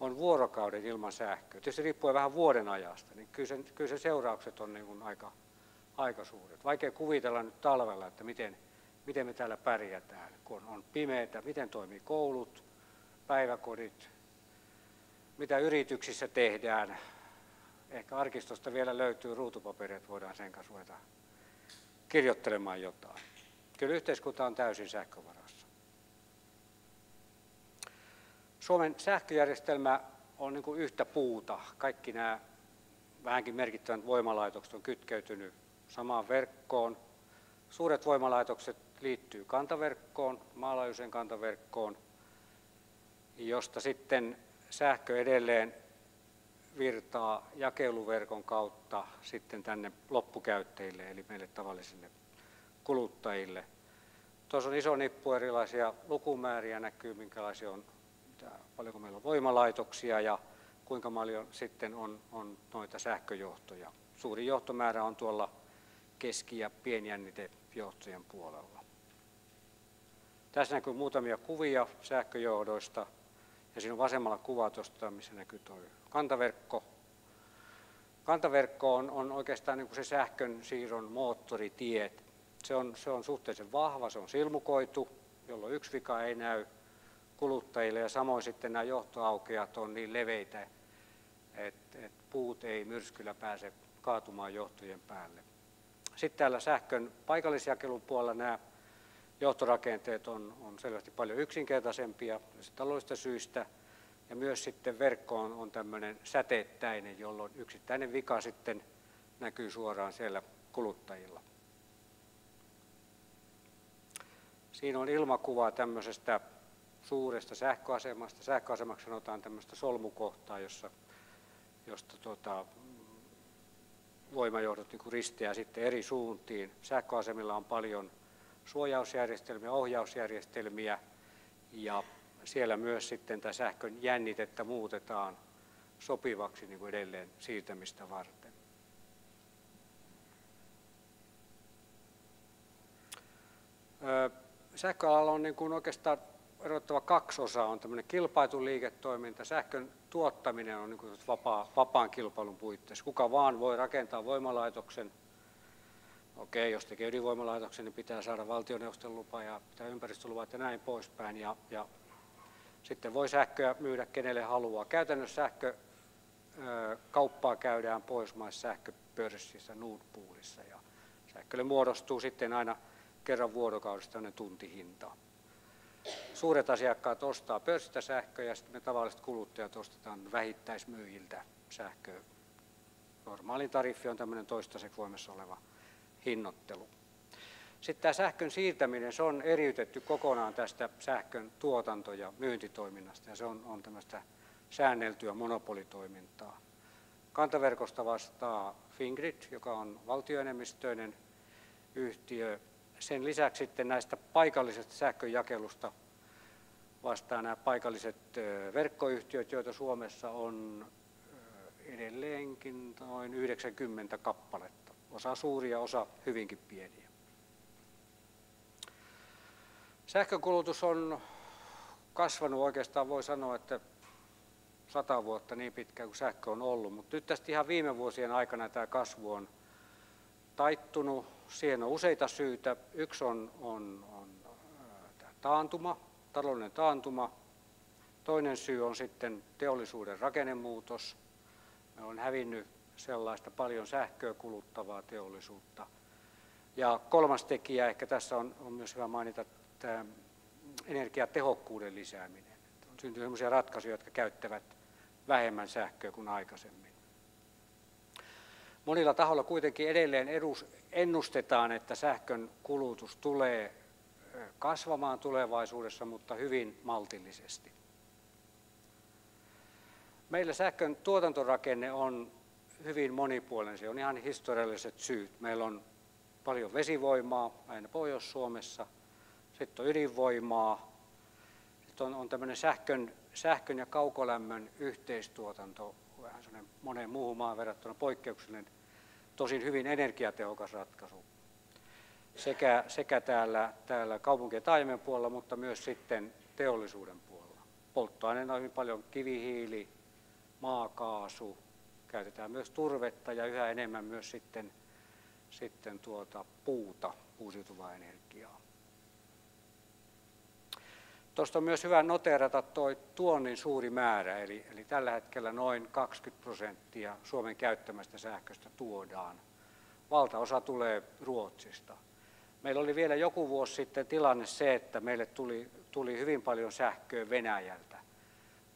on vuorokauden ilman sähköä, tietysti riippuen vähän vuoden ajasta, niin kyllä, sen, kyllä se seuraukset on niin kuin aika, aika suuret. Vaikea kuvitella nyt talvella, että miten, miten me täällä pärjätään, kun on pimeää, miten toimii koulut, päiväkodit, mitä yrityksissä tehdään. Ehkä arkistosta vielä löytyy ruutupaperia, että voidaan sen kanssa ruveta kirjoittelemaan jotain. Kyllä yhteiskunta on täysin sähkövarassa. Suomen sähköjärjestelmä on niin kuin yhtä puuta. Kaikki nämä vähänkin merkittävät voimalaitokset on kytkeytynyt samaan verkkoon. Suuret voimalaitokset liittyy kantaverkkoon, maalajuisen kantaverkkoon, josta sitten sähkö edelleen virtaa jakeluverkon kautta sitten tänne loppukäyttäjille, eli meille tavallisille kuluttajille. Tuossa on iso nippu erilaisia lukumääriä, näkyy minkälaisia on, paljonko meillä on voimalaitoksia ja kuinka paljon sitten on, on noita sähköjohtoja. Suuri johtomäärä on tuolla keski- ja pienjännitejohtojen puolella. Tässä näkyy muutamia kuvia sähköjohdoista ja siinä on vasemmalla kuva tuosta, missä näkyy tuo kantaverkko. Kantaverkko on, on oikeastaan niin kuin se sähkön siirron moottoritiet se on, se on suhteellisen vahva, se on silmukoitu, jolloin yksi vika ei näy kuluttajille ja samoin sitten nämä johtoaukeat on niin leveitä, että et puut ei myrskyllä pääse kaatumaan johtojen päälle. Sitten täällä sähkön paikallisjakelun puolella nämä johtorakenteet on, on selvästi paljon yksinkertaisempia taloudellisista syistä Ja myös sitten verkko on, tämmöinen säteettäinen, jolloin yksittäinen vika sitten näkyy suoraan siellä kuluttajilla. Siinä on ilmakuva tämmöisestä suuresta sähköasemasta. Sähköasemaksi sanotaan tämmöistä solmukohtaa, jossa, josta tuota, voimajohdot niin risteää sitten eri suuntiin. Sähköasemilla on paljon suojausjärjestelmiä, ohjausjärjestelmiä ja siellä myös sitten tämä sähkön jännitettä muutetaan sopivaksi niin kuin edelleen siirtämistä varten. Sähköalalla on niin kuin oikeastaan erottava kaksi osaa. On tämmöinen kilpailtu liiketoiminta. Sähkön tuottaminen on niin vapaa, vapaan kilpailun puitteissa. Kuka vaan voi rakentaa voimalaitoksen. Okei, jos tekee ydinvoimalaitoksen, niin pitää saada valtioneuvoston lupa ja pitää ympäristöluvat ja näin poispäin. Ja, ja sitten voi sähköä myydä kenelle haluaa. Käytännössä sähkö kauppaa käydään Pohjoismaissa sähköpörssissä Nord Poolissa ja sähkölle muodostuu sitten aina kerran vuorokaudessa tämmöinen tuntihinta. Suuret asiakkaat ostaa pörssistä sähköä ja sitten me tavalliset kuluttajat ostetaan vähittäismyyjiltä sähköä. Normaalin tariffi on tämmöinen toistaiseksi voimassa oleva hinnoittelu. Sitten tämä sähkön siirtäminen, se on eriytetty kokonaan tästä sähkön tuotanto- ja myyntitoiminnasta ja se on, on tämmöistä säänneltyä monopolitoimintaa. Kantaverkosta vastaa Fingrid, joka on valtioenemmistöinen yhtiö. Sen lisäksi sitten näistä paikallisesta sähkönjakelusta vastaa nämä paikalliset verkkoyhtiöt, joita Suomessa on edelleenkin noin 90 kappaletta. Osa suuria, osa hyvinkin pieniä. Sähkönkulutus on kasvanut oikeastaan, voi sanoa, että sata vuotta niin pitkään kuin sähkö on ollut, mutta nyt tästä ihan viime vuosien aikana tämä kasvu on taittunut. Siihen on useita syitä. Yksi on, on, on taantuma, taloudellinen taantuma. Toinen syy on sitten teollisuuden rakennemuutos. Me on hävinnyt sellaista paljon sähköä kuluttavaa teollisuutta. Ja kolmas tekijä, ehkä tässä on, on myös hyvä mainita tämä energiatehokkuuden lisääminen. On syntynyt sellaisia ratkaisuja, jotka käyttävät vähemmän sähköä kuin aikaisemmin. Monilla tahoilla kuitenkin edelleen ennustetaan, että sähkön kulutus tulee kasvamaan tulevaisuudessa, mutta hyvin maltillisesti. Meillä sähkön tuotantorakenne on hyvin monipuolinen. Se on ihan historialliset syyt. Meillä on paljon vesivoimaa aina Pohjois-Suomessa, sitten on ydinvoimaa, sitten on, on tämmöinen sähkön, sähkön ja kaukolämmön yhteistuotanto, vähän moneen muuhun maan verrattuna poikkeuksellinen, tosin hyvin energiatehokas ratkaisu sekä, sekä täällä, täällä kaupunkien taajamien puolella, mutta myös sitten teollisuuden puolella. Polttoaineena on hyvin paljon kivihiili, maakaasu, käytetään myös turvetta ja yhä enemmän myös sitten, sitten tuota puuta, uusiutuvaa energiaa. Tuosta on myös hyvä noterata tuo tuonnin suuri määrä, eli, eli tällä hetkellä noin 20 prosenttia Suomen käyttämästä sähköstä tuodaan. Valtaosa tulee Ruotsista. Meillä oli vielä joku vuosi sitten tilanne se, että meille tuli, tuli hyvin paljon sähköä Venäjältä,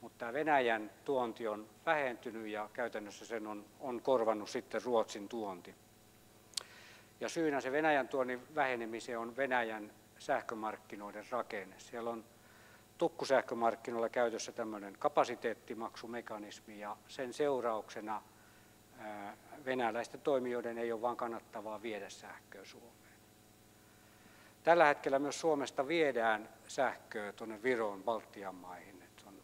mutta tämä Venäjän tuonti on vähentynyt ja käytännössä sen on, on korvannut sitten Ruotsin tuonti. Ja syynä se Venäjän tuonnin vähenemiseen on Venäjän sähkömarkkinoiden rakenne. Siellä on tukkusähkömarkkinoilla käytössä tämmöinen kapasiteettimaksumekanismi ja sen seurauksena venäläisten toimijoiden ei ole vain kannattavaa viedä sähköä Suomeen. Tällä hetkellä myös Suomesta viedään sähköä tuonne Viroon, Baltian maihin. Että on,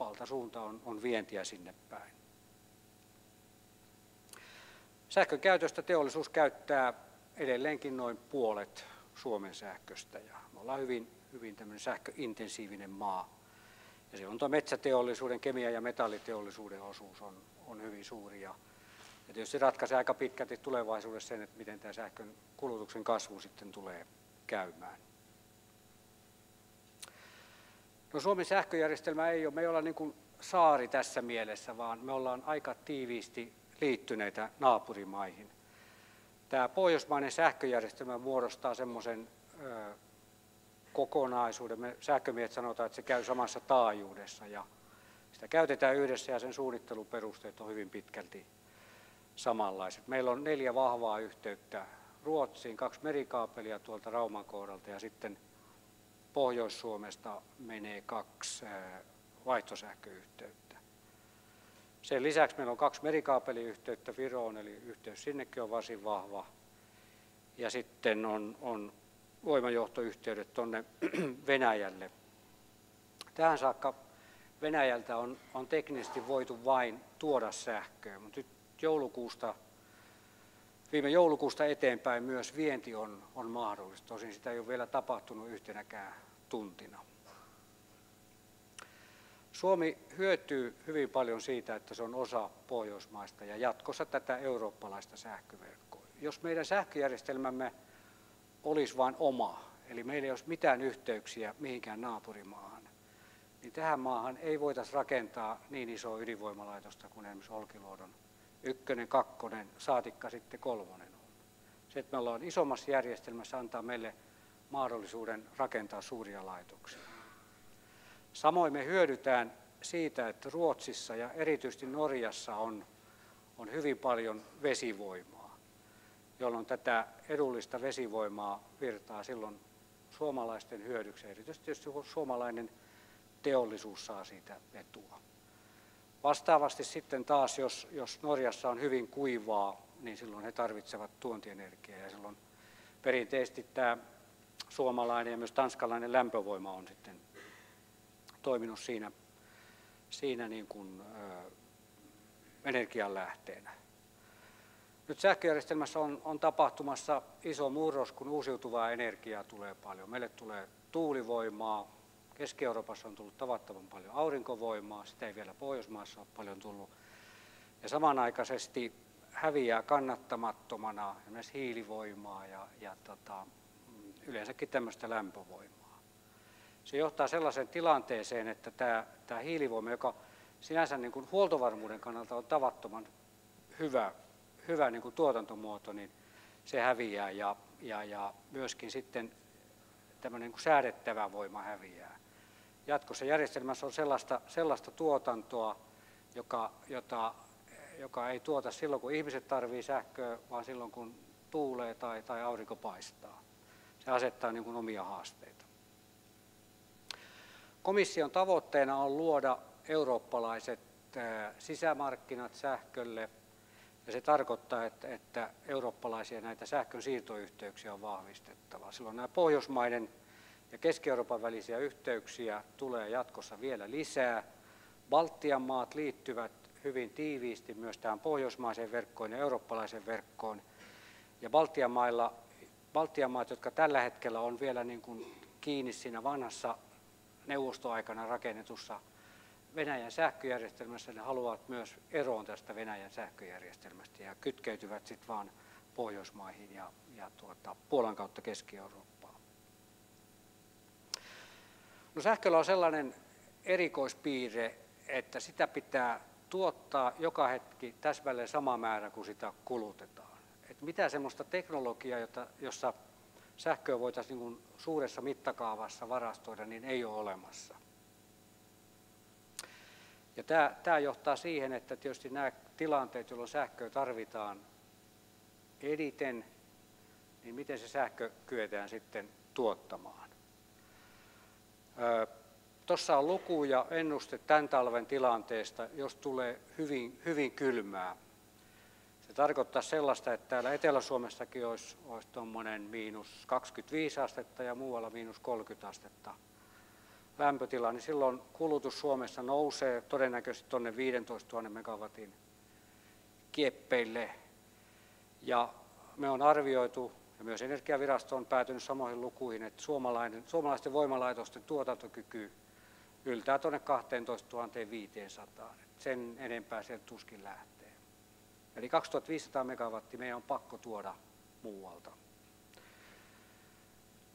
valtasuunta on, on vientiä sinne päin. Sähkön käytöstä teollisuus käyttää edelleenkin noin puolet Suomen sähköstä ja me ollaan hyvin, hyvin tämmöinen sähköintensiivinen maa. Ja on tuo metsäteollisuuden, kemia- ja metalliteollisuuden osuus on, on hyvin suuri. Ja, ja tietysti ratkaisee aika pitkälti tulevaisuudessa sen, että miten tämä sähkön kulutuksen kasvu sitten tulee käymään. No Suomen sähköjärjestelmä ei ole, me ei olla niin kuin saari tässä mielessä, vaan me ollaan aika tiiviisti liittyneitä naapurimaihin. Tämä pohjoismainen sähköjärjestelmä muodostaa semmoisen kokonaisuuden. Me sähkömiehet sanotaan, että se käy samassa taajuudessa ja sitä käytetään yhdessä ja sen suunnitteluperusteet on hyvin pitkälti samanlaiset. Meillä on neljä vahvaa yhteyttä Ruotsiin, kaksi merikaapelia tuolta Rauman kohdalta ja sitten Pohjois-Suomesta menee kaksi vaihtosähköyhteyttä. Sen lisäksi meillä on kaksi merikaapeliyhteyttä Viroon, eli yhteys sinnekin on varsin vahva. Ja sitten on, on voimajohtoyhteydet tuonne Venäjälle. Tähän saakka Venäjältä on, on teknisesti voitu vain tuoda sähköä, mutta nyt joulukuusta, viime joulukuusta eteenpäin myös vienti on, on mahdollista. Tosin sitä ei ole vielä tapahtunut yhtenäkään tuntina. Suomi hyötyy hyvin paljon siitä, että se on osa Pohjoismaista ja jatkossa tätä eurooppalaista sähköverkkoa. Jos meidän sähköjärjestelmämme olisi vain oma, eli meillä ei olisi mitään yhteyksiä mihinkään naapurimaahan, niin tähän maahan ei voitaisiin rakentaa niin isoa ydinvoimalaitosta kuin esimerkiksi Olkiluodon ykkönen, kakkonen, saatikka sitten kolmonen on. Se, että me ollaan isommassa järjestelmässä, antaa meille mahdollisuuden rakentaa suuria laitoksia. Samoin me hyödytään siitä, että Ruotsissa ja erityisesti Norjassa on, on hyvin paljon vesivoimaa, jolloin tätä edullista vesivoimaa virtaa silloin suomalaisten hyödyksi. Erityisesti suomalainen teollisuus saa siitä etua. Vastaavasti sitten taas, jos, jos Norjassa on hyvin kuivaa, niin silloin he tarvitsevat tuontienergiaa ja silloin perinteisesti tämä suomalainen ja myös tanskalainen lämpövoima on sitten toiminut siinä, siinä niin kuin, ö, energianlähteenä. Nyt sähköjärjestelmässä on, on tapahtumassa iso murros, kun uusiutuvaa energiaa tulee paljon. Meille tulee tuulivoimaa, Keski-Euroopassa on tullut tavattoman paljon aurinkovoimaa, sitä ei vielä Pohjoismaassa ole paljon tullut. Ja samanaikaisesti häviää kannattamattomana esimerkiksi hiilivoimaa ja, ja tota, yleensäkin tämmöistä lämpövoimaa. Se johtaa sellaiseen tilanteeseen, että tämä, tämä hiilivoima, joka sinänsä niin kuin huoltovarmuuden kannalta on tavattoman hyvä, hyvä niin kuin tuotantomuoto, niin se häviää ja, ja, ja myöskin sitten tämmöinen niin kuin säädettävä voima häviää. Jatkossa järjestelmässä on sellaista, sellaista tuotantoa, joka, jota, joka ei tuota silloin, kun ihmiset tarvitsevat sähköä, vaan silloin, kun tuulee tai, tai aurinko paistaa. Se asettaa niin kuin omia haasteita. Komission tavoitteena on luoda eurooppalaiset sisämarkkinat sähkölle, ja se tarkoittaa, että, että eurooppalaisia näitä sähkön siirtoyhteyksiä on vahvistettava. Silloin nämä pohjoismaiden ja Keski-Euroopan välisiä yhteyksiä tulee jatkossa vielä lisää. Baltian maat liittyvät hyvin tiiviisti myös tähän pohjoismaiseen verkkoon ja eurooppalaiseen verkkoon. Ja Baltian, mailla, Baltian maat, jotka tällä hetkellä on vielä niin kuin kiinni siinä vanhassa neuvostoaikana rakennetussa Venäjän sähköjärjestelmässä, ne haluavat myös eroon tästä Venäjän sähköjärjestelmästä ja kytkeytyvät sitten vaan Pohjoismaihin ja, ja tuota, Puolan kautta Keski-Eurooppaan. No sähköllä on sellainen erikoispiirre, että sitä pitää tuottaa joka hetki täsmälleen sama määrä kuin sitä kulutetaan. Et mitä semmoista teknologiaa, jota, jossa sähköä voitaisiin niin suuressa mittakaavassa varastoida, niin ei ole olemassa. Ja tämä, tämä johtaa siihen, että tietysti nämä tilanteet, jolloin sähköä tarvitaan eniten, niin miten se sähkö kyetään sitten tuottamaan. Tuossa on luku ja ennuste tämän talven tilanteesta, jos tulee hyvin, hyvin kylmää. Se tarkoittaa sellaista, että täällä Etelä-Suomessakin olisi, olisi tuommoinen miinus 25 astetta ja muualla miinus 30 astetta lämpötila, niin silloin kulutus Suomessa nousee todennäköisesti tuonne 15 000 megawatin kieppeille. Ja me on arvioitu ja myös Energiavirasto on päätynyt samoihin lukuihin, että suomalaisten voimalaitosten tuotantokyky yltää tuonne 12 500. Sen enempää sieltä tuskin lähtee. Eli 2500 megawattia meidän on pakko tuoda muualta.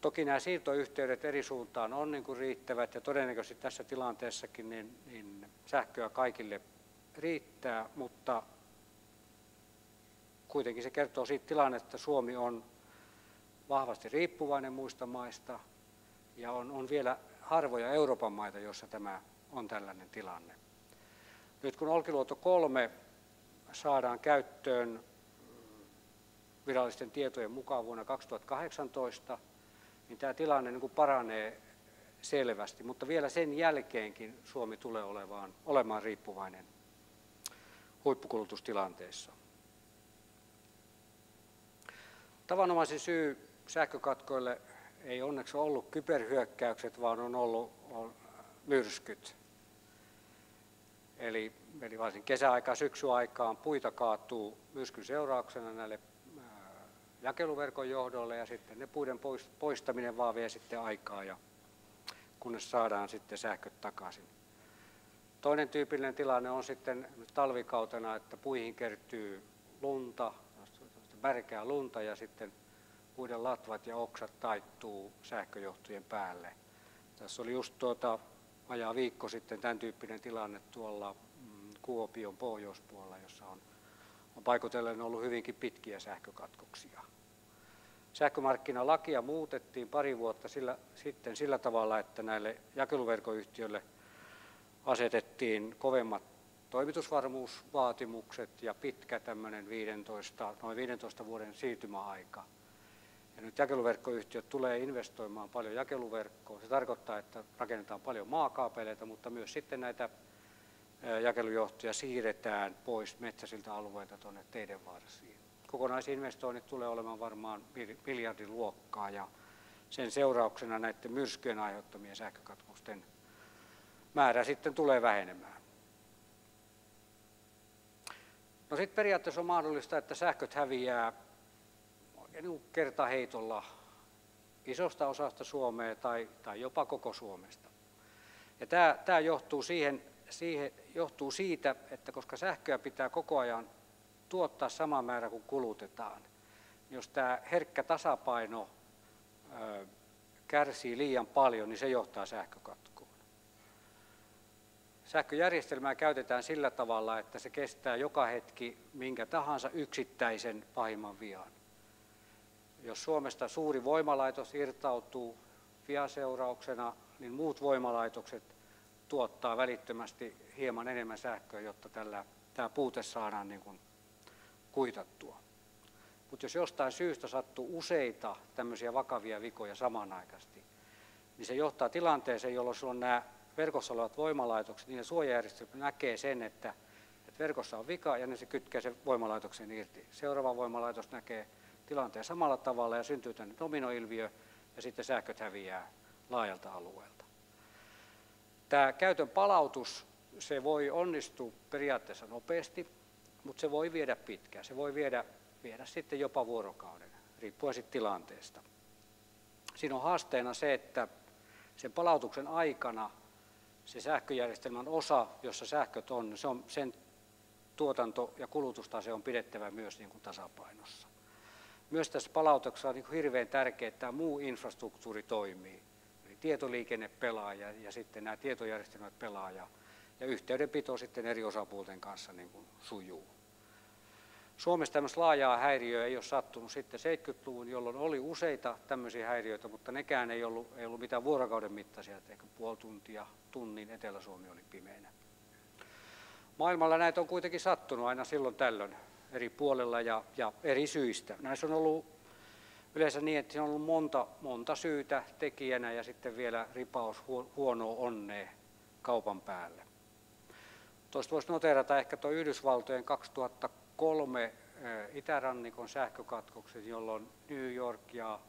Toki nämä siirtoyhteydet eri suuntaan on niin kuin riittävät ja todennäköisesti tässä tilanteessakin niin, niin sähköä kaikille riittää, mutta kuitenkin se kertoo siitä tilannetta, että Suomi on vahvasti riippuvainen muista maista ja on, on vielä harvoja Euroopan maita, joissa tämä on tällainen tilanne. Nyt kun Olkiluoto 3 saadaan käyttöön virallisten tietojen mukaan vuonna 2018, niin tämä tilanne niin kuin paranee selvästi, mutta vielä sen jälkeenkin Suomi tulee olemaan, olemaan riippuvainen huippukulutustilanteessa. Tavanomaisin syy sähkökatkoille ei onneksi ollut kyberhyökkäykset, vaan on ollut on myrskyt. Eli, eli varsin kesäaikaan, syksyaikaan puita kaatuu myrskyn seurauksena näille jakeluverkon johdolle ja sitten ne puiden poistaminen vaan vie sitten aikaa ja kunnes saadaan sitten sähköt takaisin. Toinen tyypillinen tilanne on sitten talvikautena, että puihin kertyy lunta, märkää lunta ja sitten puiden latvat ja oksat taittuu sähköjohtojen päälle. Tässä oli just tuota, ajaa viikko sitten tämän tyyppinen tilanne tuolla mm, Kuopion pohjoispuolella, jossa on, on paikotellen ollut hyvinkin pitkiä sähkökatkoksia. Sähkömarkkinalakia muutettiin pari vuotta sillä, sitten sillä tavalla, että näille jakeluverkoyhtiöille asetettiin kovemmat toimitusvarmuusvaatimukset ja pitkä tämmöinen 15, noin 15 vuoden siirtymäaika. Ja nyt jakeluverkkoyhtiöt tulee investoimaan paljon jakeluverkkoon. Se tarkoittaa, että rakennetaan paljon maakaapeleita, mutta myös sitten näitä jakelujohtoja siirretään pois metsäisiltä alueilta tuonne teiden varsiin. Kokonaisinvestoinnit tulee olemaan varmaan miljardin luokkaa ja sen seurauksena näiden myrskyjen aiheuttamien sähkökatkosten määrä sitten tulee vähenemään. No sitten periaatteessa on mahdollista, että sähköt häviää niin kertaheitolla isosta osasta Suomea tai, tai jopa koko Suomesta. Ja tämä, tämä johtuu, siihen, siihen, johtuu siitä, että koska sähköä pitää koko ajan tuottaa sama määrä kuin kulutetaan, jos tämä herkkä tasapaino kärsii liian paljon, niin se johtaa sähkökatkoon. Sähköjärjestelmää käytetään sillä tavalla, että se kestää joka hetki minkä tahansa yksittäisen pahimman vian. Jos Suomesta suuri voimalaitos irtautuu vian seurauksena, niin muut voimalaitokset tuottaa välittömästi hieman enemmän sähköä, jotta tällä, tämä puute saadaan niin kuin kuitattua. Mutta jos jostain syystä sattuu useita tämmöisiä vakavia vikoja samanaikaisesti, niin se johtaa tilanteeseen, jolloin silloin nämä verkossa olevat voimalaitokset, niin suojajärjestelmä näkee sen, että, että verkossa on vika ja ne se kytkee sen voimalaitoksen irti. Seuraava voimalaitos näkee tilanteen samalla tavalla ja syntyy tänne dominoilviö ja sitten sähköt häviää laajalta alueelta. Tämä käytön palautus, se voi onnistua periaatteessa nopeasti, mutta se voi viedä pitkään. Se voi viedä, viedä sitten jopa vuorokauden, riippuen sitten tilanteesta. Siinä on haasteena se, että sen palautuksen aikana se sähköjärjestelmän osa, jossa sähköt on, se on sen tuotanto- ja kulutustase on pidettävä myös niin kuin tasapainossa. Myös tässä palautuksessa on niin hirveän tärkeää, että tämä muu infrastruktuuri toimii. Eli tietoliikenne pelaa ja, ja sitten nämä tietojärjestelmät pelaa ja, ja yhteydenpito sitten eri osapuolten kanssa niin kuin sujuu. Suomessa tämmöistä laajaa häiriöä ei ole sattunut sitten 70-luvun, jolloin oli useita tämmöisiä häiriöitä, mutta nekään ei ollut, ei ollut mitään vuorokauden mittaisia, että ehkä puoli tuntia, tunnin Etelä-Suomi oli pimeänä. Maailmalla näitä on kuitenkin sattunut aina silloin tällöin eri puolella ja, ja eri syistä. Näissä on ollut yleensä niin, että on ollut monta, monta syytä tekijänä ja sitten vielä ripaus huonoa onnea kaupan päälle. Tuosta voisi noterata ehkä tuo Yhdysvaltojen 2003 itärannikon sähkökatkokset, jolloin New York ja,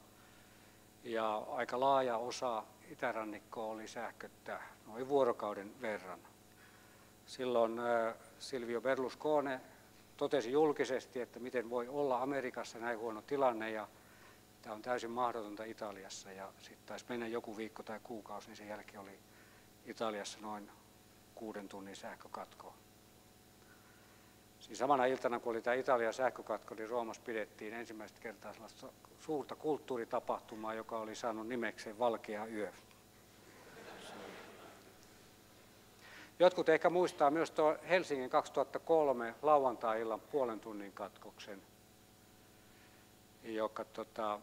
ja aika laaja osa itärannikkoa oli sähköttä noin vuorokauden verran. Silloin Silvio Berlusconi totesi julkisesti, että miten voi olla Amerikassa näin huono tilanne ja tämä on täysin mahdotonta Italiassa ja sitten taisi mennä joku viikko tai kuukausi, niin sen jälkeen oli Italiassa noin kuuden tunnin sähkökatko. Siis samana iltana, kun oli tämä Italian sähkökatko, niin Roomassa pidettiin ensimmäistä kertaa sellaista suurta kulttuuritapahtumaa, joka oli saanut nimekseen Valkea yö. Jotkut ehkä muistaa myös tuo Helsingin 2003 lauantai-illan puolen tunnin katkoksen, joka tota,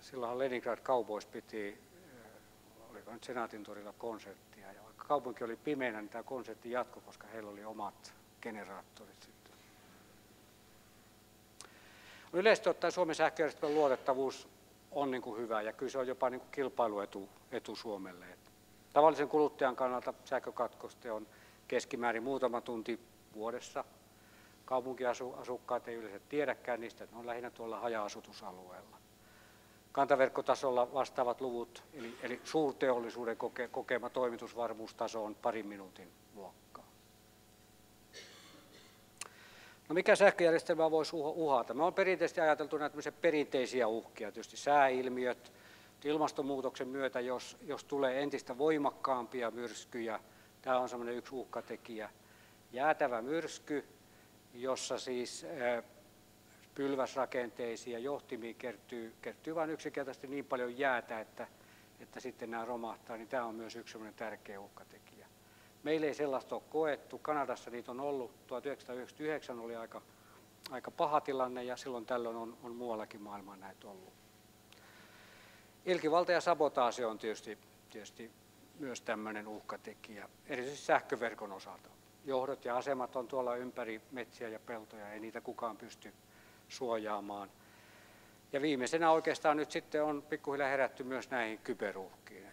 silloin Leningrad Cowboys piti, oliko nyt Senaatin torilla konserttia, ja vaikka kaupunki oli pimeänä, niin tämä konsertti jatkoi, koska heillä oli omat generaattorit sitten. Yleisesti ottaen Suomen sähköjärjestelmän luotettavuus on niin kuin hyvä ja kyllä se on jopa niin kuin kilpailuetu etu Suomelle. Että tavallisen kuluttajan kannalta sähkökatkoste on keskimäärin muutama tunti vuodessa. Kaupunkiasukkaat ei yleensä tiedäkään niistä, ne on lähinnä tuolla haja-asutusalueella. Kantaverkkotasolla vastaavat luvut, eli, eli suurteollisuuden koke, kokema toimitusvarmuustaso on parin minuutin luokkaa. No mikä sähköjärjestelmää voisi uhata? Me on perinteisesti ajateltu näitä perinteisiä uhkia, tietysti sääilmiöt, ilmastonmuutoksen myötä, jos, jos tulee entistä voimakkaampia myrskyjä, tämä on semmoinen yksi uhkatekijä. Jäätävä myrsky, jossa siis pylväsrakenteisiin ja johtimiin kertyy, kertyy vain yksinkertaisesti niin paljon jäätä, että, että sitten nämä romahtaa, niin tämä on myös yksi tärkeä uhkatekijä. Meillä ei sellaista ole koettu. Kanadassa niitä on ollut. 1999 oli aika, aika paha tilanne ja silloin tällöin on, on muuallakin maailmaa näitä ollut. Ilkivalta ja sabotaasi on tietysti, tietysti myös tämmöinen uhkatekijä, erityisesti sähköverkon osalta. Johdot ja asemat on tuolla ympäri metsiä ja peltoja, ei niitä kukaan pysty suojaamaan. Ja viimeisenä oikeastaan nyt sitten on pikkuhiljaa herätty myös näihin kyberuhkiin.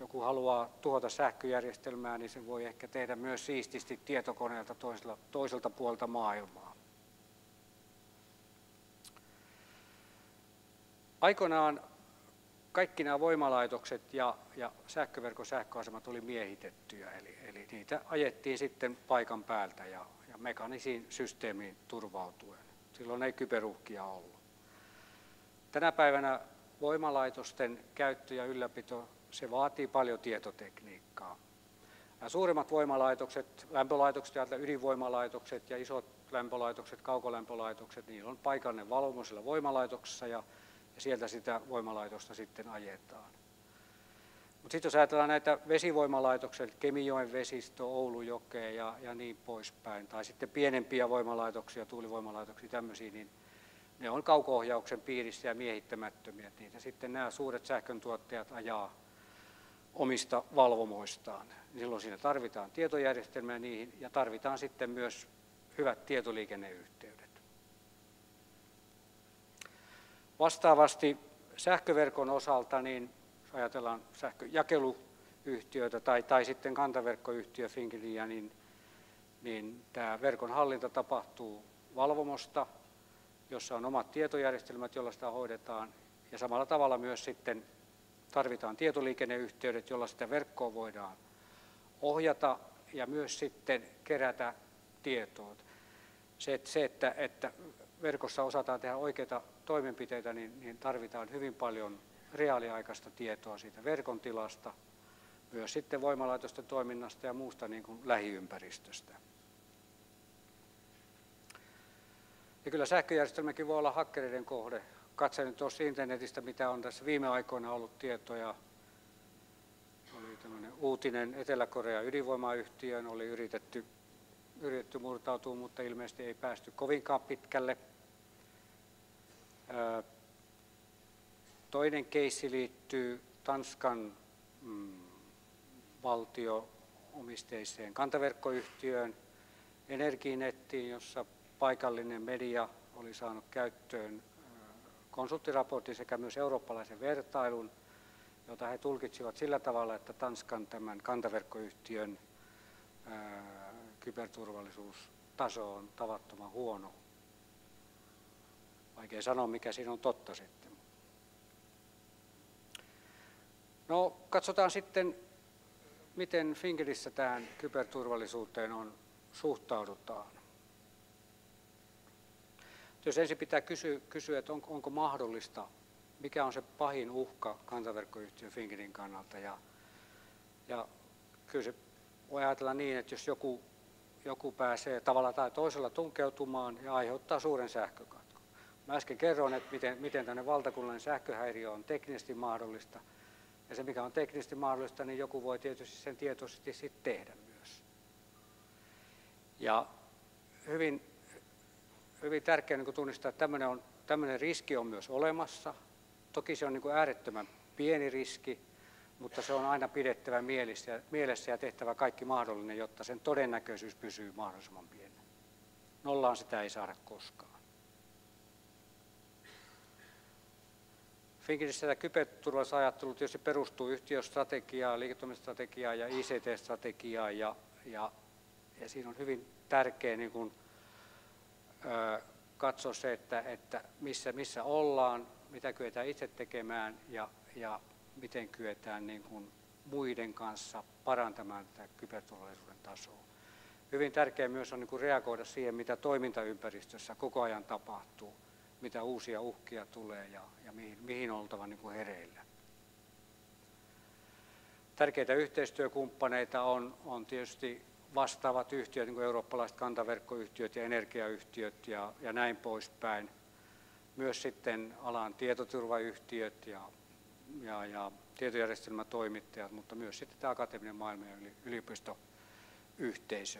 Jos joku haluaa tuhota sähköjärjestelmää, niin se voi ehkä tehdä myös siististi tietokoneelta toisella, toiselta puolta maailmaa. Aikoinaan kaikki nämä voimalaitokset ja, ja sähköverkon sähköasemat oli miehitettyjä, eli, eli niitä ajettiin sitten paikan päältä ja, ja mekanisiin systeemiin turvautuen. Silloin ei kyberuhkia ollut. Tänä päivänä voimalaitosten käyttö ja ylläpito, se vaatii paljon tietotekniikkaa. Nämä suurimmat voimalaitokset, lämpölaitokset ja ydinvoimalaitokset ja isot lämpölaitokset, kaukolämpölaitokset, niillä on paikallinen valvomo sillä voimalaitoksessa ja ja sieltä sitä voimalaitosta sitten ajetaan. Mutta sitten jos ajatellaan näitä vesivoimalaitoksia, Kemijoen vesistö, Oulujokea ja, ja niin poispäin, tai sitten pienempiä voimalaitoksia, tuulivoimalaitoksia, tämmöisiä, niin ne on kauko-ohjauksen piirissä ja miehittämättömiä. Niitä sitten nämä suuret sähköntuottajat ajaa omista valvomoistaan. Silloin siinä tarvitaan tietojärjestelmää niihin ja tarvitaan sitten myös hyvät tietoliikenneyhteydet. Vastaavasti sähköverkon osalta, niin jos ajatellaan sähköjakeluyhtiöitä tai, tai sitten kantaverkkoyhtiö Fingridia, niin, niin tämä verkon hallinta tapahtuu valvomosta, jossa on omat tietojärjestelmät, joilla sitä hoidetaan. Ja samalla tavalla myös sitten tarvitaan tietoliikenneyhteydet, joilla sitä verkkoa voidaan ohjata ja myös sitten kerätä tietoa. Se, että, se, että, että verkossa osataan tehdä oikeita toimenpiteitä, niin, niin tarvitaan hyvin paljon reaaliaikaista tietoa siitä verkon tilasta, myös sitten voimalaitosten toiminnasta ja muusta niin kuin lähiympäristöstä. Ja kyllä sähköjärjestelmäkin voi olla hakkereiden kohde. Katselin tuossa internetistä, mitä on tässä viime aikoina ollut tietoja. Oli tämmöinen uutinen Etelä-Korea ydinvoimayhtiön, oli yritetty, yritetty murtautua, mutta ilmeisesti ei päästy kovinkaan pitkälle – Toinen keissi liittyy Tanskan mm, valtioomisteiseen kantaverkkoyhtiöön Energiinettiin, jossa paikallinen media oli saanut käyttöön konsulttiraportin sekä myös eurooppalaisen vertailun, jota he tulkitsivat sillä tavalla, että Tanskan tämän kantaverkkoyhtiön kyberturvallisuustaso on tavattoman huono Vaikea sanoa, mikä siinä on totta sitten. No, katsotaan sitten, miten Fingerissä tähän kyberturvallisuuteen on, suhtaudutaan. Jos ensin pitää kysyä, kysyä että on, onko mahdollista, mikä on se pahin uhka kantaverkkoyhtiö Fingerin kannalta. Ja, ja kyllä se voi ajatella niin, että jos joku, joku pääsee tavalla tai toisella tunkeutumaan ja aiheuttaa suuren sähkökatkon, Mä äsken kerroin, että miten, miten tämmöinen valtakunnallinen sähköhäiriö on teknisesti mahdollista. Ja se, mikä on teknisesti mahdollista, niin joku voi tietysti sen tietoisesti sitten tehdä myös. Ja hyvin, hyvin tärkeää niin tunnistaa, että tämmöinen, on, tämmöinen riski on myös olemassa. Toki se on niin äärettömän pieni riski, mutta se on aina pidettävä mielessä, ja tehtävä kaikki mahdollinen, jotta sen todennäköisyys pysyy mahdollisimman pieni. Nollaan sitä ei saada koskaan. Finkinissä tämä kyberturvallisuusajattelu tietysti perustuu yhtiöstrategiaan, liiketoimintastrategiaan ja ICT-strategiaan ja, ja, ja siinä on hyvin tärkeä niin kuin, katsoa se, että, että missä, missä ollaan, mitä kyetään itse tekemään ja, ja miten kyetään niin kuin muiden kanssa parantamaan tätä kyberturvallisuuden tasoa. Hyvin tärkeää myös on niin kuin reagoida siihen, mitä toimintaympäristössä koko ajan tapahtuu, mitä uusia uhkia tulee ja, ja mihin, mihin oltava niin kuin hereillä. Tärkeitä yhteistyökumppaneita on, on tietysti vastaavat yhtiöt, niin kuin eurooppalaiset kantaverkkoyhtiöt ja energiayhtiöt ja, ja näin poispäin. Myös sitten alan tietoturvayhtiöt ja, ja, ja tietojärjestelmätoimittajat, mutta myös sitten tämä akateeminen maailma ja yliopistoyhteisö.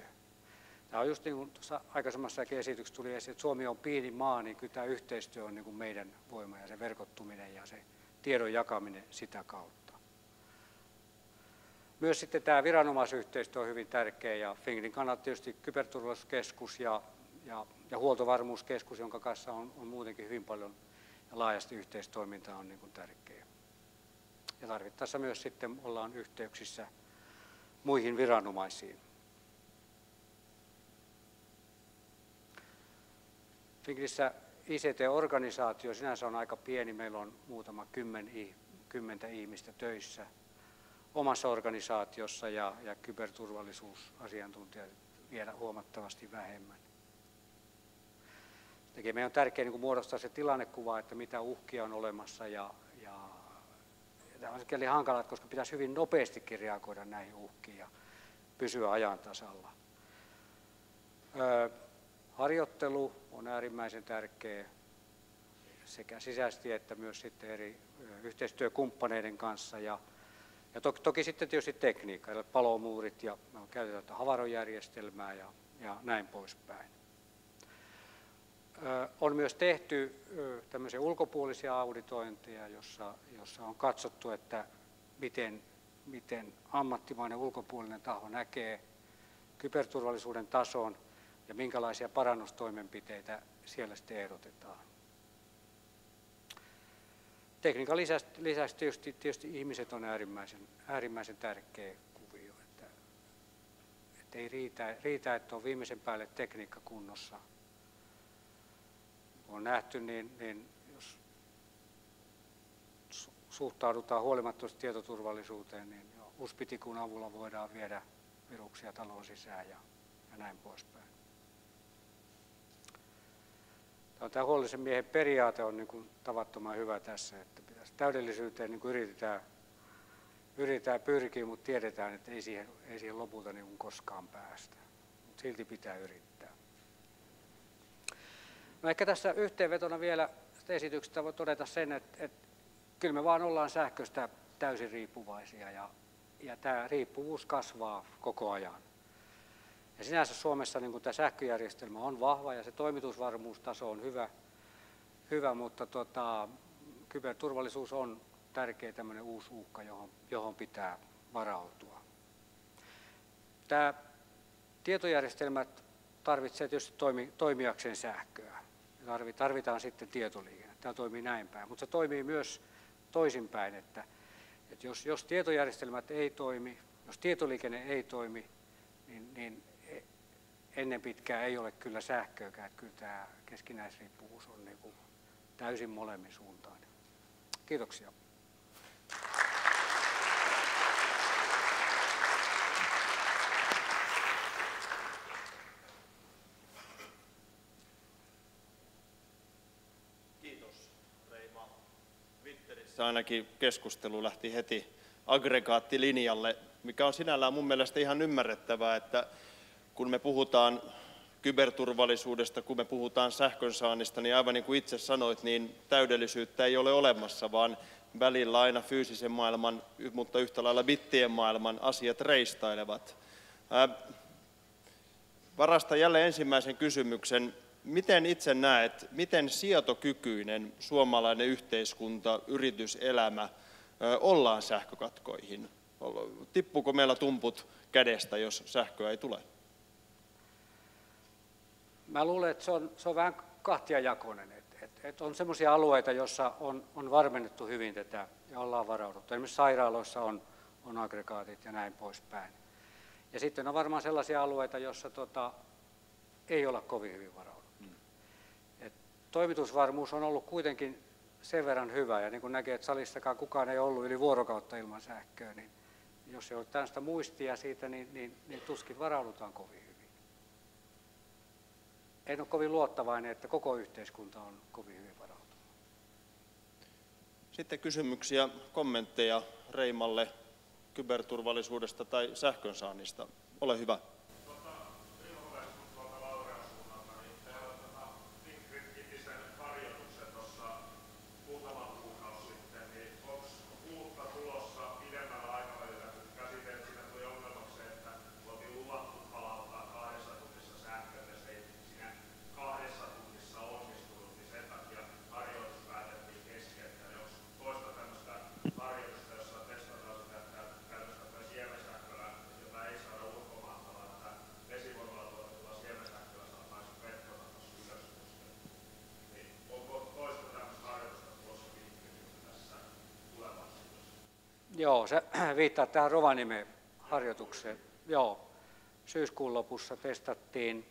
Tämä on just niin kuin tuossa aikaisemmassakin esityksessä tuli esiin, että Suomi on pieni maa, niin kyllä tämä yhteistyö on niin kuin meidän voima ja se verkottuminen ja se tiedon jakaminen sitä kautta. Myös sitten tämä viranomaisyhteistyö on hyvin tärkeä ja Finglin kannalta tietysti kyberturvallisuuskeskus ja, ja, ja huoltovarmuuskeskus, jonka kanssa on, on muutenkin hyvin paljon ja laajasti yhteistoimintaa on niin kuin tärkeä. Ja tarvittaessa myös sitten ollaan yhteyksissä muihin viranomaisiin. Finglissä ICT-organisaatio sinänsä on aika pieni, meillä on muutama kymmen, kymmentä ihmistä töissä omassa organisaatiossa ja, ja kyberturvallisuusasiantuntijat vielä huomattavasti vähemmän. Tekee meidän on tärkeää niin muodostaa se tilannekuva, että mitä uhkia on olemassa ja, ja, ja tämä on sikäli hankala, koska pitäisi hyvin nopeastikin reagoida näihin uhkiin ja pysyä ajan tasalla. Öö, harjoittelu on äärimmäisen tärkeä sekä sisäisesti että myös sitten eri yhteistyökumppaneiden kanssa. Ja, ja toki, toki sitten tietysti tekniikka, eli palomuurit ja me käytetään havarojärjestelmää ja, ja näin poispäin. On myös tehty tämmöisiä ulkopuolisia auditointeja, jossa, jossa on katsottu, että miten, miten ammattimainen ulkopuolinen taho näkee kyberturvallisuuden tason – ja minkälaisia parannustoimenpiteitä siellä sitten ehdotetaan. Tekniikan lisäksi, lisäksi tietysti, tietysti ihmiset on äärimmäisen, äärimmäisen tärkeä kuvio. Että, että ei riitä, riitä, että on viimeisen päälle tekniikka kunnossa. On nähty, niin, niin jos suhtaudutaan huolimattomasti tietoturvallisuuteen, niin uspitikun avulla voidaan viedä viruksia taloon sisään ja, ja näin poispäin. Tämä huolellisen miehen periaate on niin kuin tavattoman hyvä tässä, että pitäisi täydellisyyteen niin kuin yritetään, yritetään pyrkiä, mutta tiedetään, että ei siihen, ei siihen lopulta niin kuin koskaan päästä. Mutta silti pitää yrittää. No ehkä tässä yhteenvetona vielä esityksestä voi todeta sen, että, että kyllä me vaan ollaan sähköstä täysin riippuvaisia ja, ja tämä riippuvuus kasvaa koko ajan. Ja sinänsä Suomessa niin tämä sähköjärjestelmä on vahva ja se toimitusvarmuustaso on hyvä, hyvä mutta tota, kyberturvallisuus on tärkeä tämmöinen uusi uhka, johon, johon pitää varautua. Tämä tietojärjestelmät tarvitsee tietysti toimi, toimijakseen sähköä. Tarvitaan sitten tietoliikenne. Tämä toimii näin päin, mutta se toimii myös toisinpäin, että, että jos, jos tietojärjestelmät ei toimi, jos tietoliikenne ei toimi, niin, niin ennen pitkää ei ole kyllä sähköäkään, että kyllä tämä keskinäisriippuvuus on niin kuin täysin molemmin suuntaan. Kiitoksia. Kiitos Reima. Ainakin keskustelu lähti heti aggregaattilinjalle, mikä on sinällään mun mielestä ihan ymmärrettävää, että kun me puhutaan kyberturvallisuudesta, kun me puhutaan sähkönsaannista, niin aivan niin kuin itse sanoit, niin täydellisyyttä ei ole olemassa, vaan välillä aina fyysisen maailman, mutta yhtä lailla bittien maailman asiat reistailevat. Varasta jälleen ensimmäisen kysymyksen. Miten itse näet, miten sietokykyinen suomalainen yhteiskunta, yrityselämä ollaan sähkökatkoihin? Tippuuko meillä tumput kädestä, jos sähköä ei tule? Mä luulen, että se on, se on vähän kahtiajakoinen. Et, et, et on sellaisia alueita, joissa on, on varmennettu hyvin tätä ja ollaan varauduttu. Esimerkiksi sairaaloissa on, on aggregaatit ja näin poispäin. Ja sitten on varmaan sellaisia alueita, joissa tota, ei olla kovin hyvin varauduttu. Mm. Et toimitusvarmuus on ollut kuitenkin sen verran hyvä, ja niin kuin näkee, että salissakaan kukaan ei ollut yli vuorokautta ilman sähköä, niin jos ei ole tällaista muistia siitä, niin, niin, niin tuskin varaudutaan kovin. En ole kovin luottavainen, että koko yhteiskunta on kovin hyvin varautunut. Sitten kysymyksiä, kommentteja Reimalle kyberturvallisuudesta tai sähkönsaannista. Ole hyvä. Joo, se viittaa tähän Rovaniemen harjoitukseen. Joo, syyskuun lopussa testattiin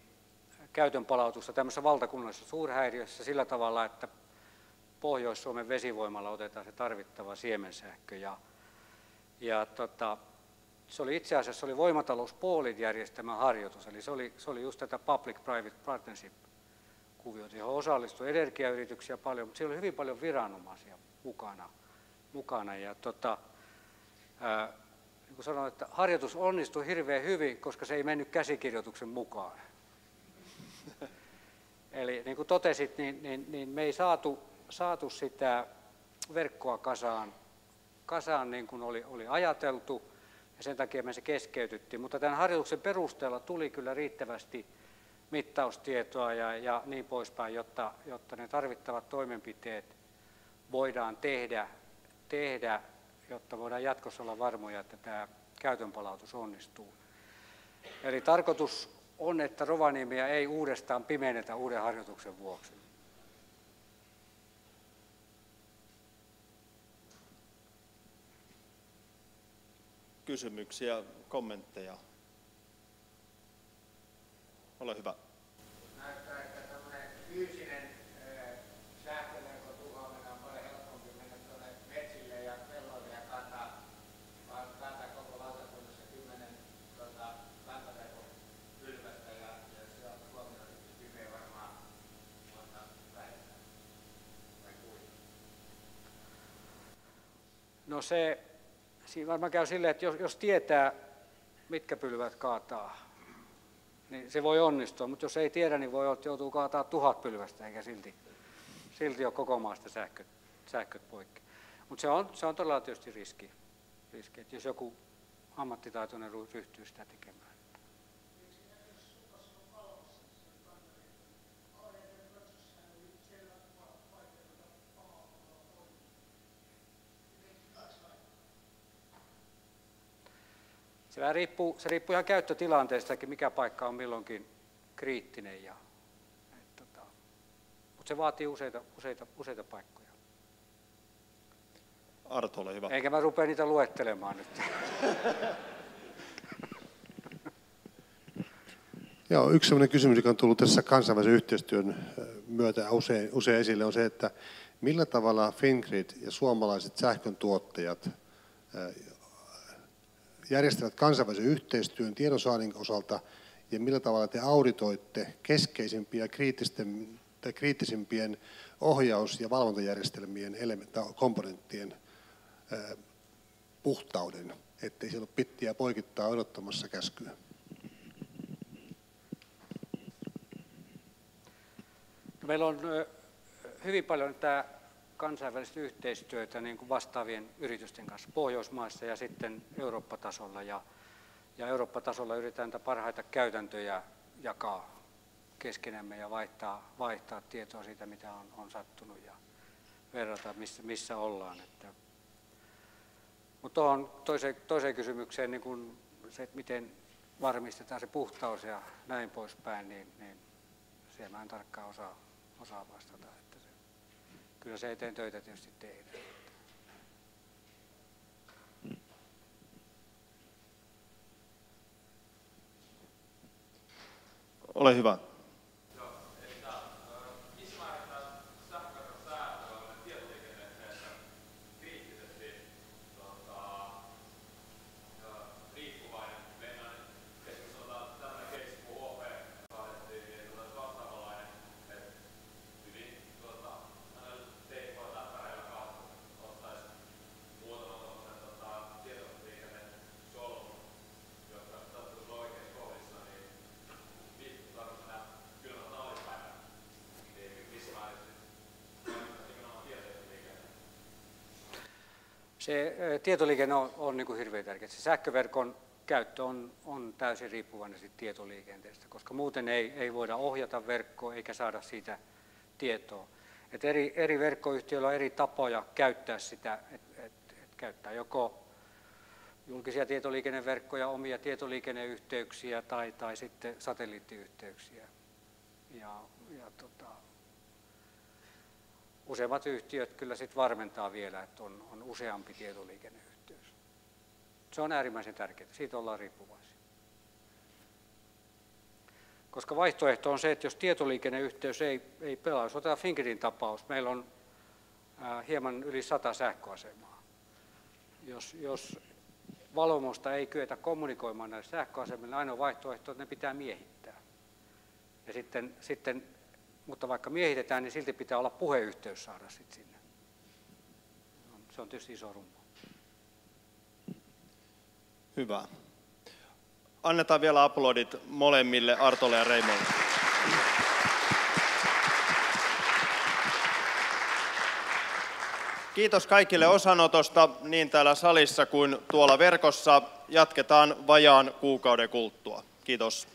käytön palautusta tämmöisessä valtakunnallisessa suurhäiriössä sillä tavalla, että Pohjois-Suomen vesivoimalla otetaan se tarvittava siemensähkö. Ja, ja tota, se oli itse asiassa oli voimatalouspoolin järjestämä harjoitus, eli se oli, se oli just tätä public-private partnership-kuviota, johon osallistui energiayrityksiä paljon, mutta siellä oli hyvin paljon viranomaisia mukana. mukana ja tota, niin kuin sanoin, että harjoitus onnistui hirveän hyvin, koska se ei mennyt käsikirjoituksen mukaan. Eli niin kuin totesit, niin, niin, niin me ei saatu, saatu sitä verkkoa kasaan, kasaan niin kuin oli, oli ajateltu, ja sen takia me se keskeytyttiin. Mutta tämän harjoituksen perusteella tuli kyllä riittävästi mittaustietoa ja, ja niin poispäin, jotta, jotta ne tarvittavat toimenpiteet voidaan tehdä, tehdä jotta voidaan jatkossa olla varmoja, että tämä käytön palautus onnistuu. Eli tarkoitus on, että Rovaniemiä ei uudestaan pimennetä uuden harjoituksen vuoksi. Kysymyksiä, kommentteja? Ole hyvä. No se, siinä varmaan käy silleen, että jos, jos tietää, mitkä pylvät kaataa, niin se voi onnistua, mutta jos ei tiedä, niin voi olla, että joutuu kaataa tuhat pylvästä, eikä silti, silti ole koko maasta sähköt, sähköt poikki. Mutta se on, se on todella tietysti riski, riski, että jos joku ammattitaitoinen ryhtyy sitä tekemään. Se riippuu, se riippuu ihan käyttötilanteestakin, mikä paikka on milloinkin kriittinen. Ja, et, tota, mutta se vaatii useita, useita, useita paikkoja. Arto, ole hyvä. Eikä mä rupea niitä luettelemaan nyt. Joo, yksi sellainen kysymys, joka on tullut tässä kansainvälisen yhteistyön myötä usein, usein esille, on se, että millä tavalla Fingrid ja suomalaiset sähkön tuottajat järjestävät kansainvälisen yhteistyön tiedonsaannin osalta ja millä tavalla te auditoitte keskeisimpiä tai kriittisimpien ohjaus- ja valvontajärjestelmien komponenttien puhtauden, ettei siellä ole pittiä poikittaa odottamassa käskyä? Meillä on hyvin paljon tämä kansainvälistä yhteistyötä niin kuin vastaavien yritysten kanssa Pohjoismaissa ja sitten Eurooppa-tasolla. Ja, ja Eurooppa-tasolla yritetään parhaita käytäntöjä jakaa keskenämme ja vaihtaa, vaihtaa tietoa siitä, mitä on, on sattunut ja verrata, missä, missä ollaan. Että Mutta tuohon toiseen, toiseen kysymykseen, niin kun se, että miten varmistetaan se puhtaus ja näin poispäin, niin, niin siihen mä en tarkkaan osaa, osaa vastata. Kyllä se eteen töitä tietysti tehdään. Ole hyvä. Se tietoliikenne on, on niin kuin hirveän tärkeää. Se sähköverkon käyttö on, on täysin riippuvainen tietoliikenteestä, koska muuten ei, ei voida ohjata verkkoa eikä saada siitä tietoa. Et eri, eri verkkoyhtiöillä on eri tapoja käyttää sitä, että et, et käyttää joko julkisia tietoliikenneverkkoja, omia tietoliikenneyhteyksiä tai, tai sitten satelliittiyhteyksiä. Ja, ja tota, useimmat yhtiöt kyllä sit varmentaa vielä, että on, on useampi tietoliikenneyhteys. Se on äärimmäisen tärkeää, siitä ollaan riippuvaisia. Koska vaihtoehto on se, että jos tietoliikenneyhteys ei, ei pelaa, jos otetaan Fingerin tapaus, meillä on hieman yli sata sähköasemaa. Jos, jos valomosta ei kyetä kommunikoimaan näille sähköasemille, niin ainoa vaihtoehto on, että ne pitää miehittää. Ja sitten, sitten mutta vaikka miehitetään, niin silti pitää olla puheyhteys saada sit sinne. Se on tietysti iso rumpa. Hyvä. Annetaan vielä aplodit molemmille, Artolle ja Reimolle. Kiitos kaikille osanotosta niin täällä salissa kuin tuolla verkossa. Jatketaan vajaan kuukauden kuluttua. Kiitos.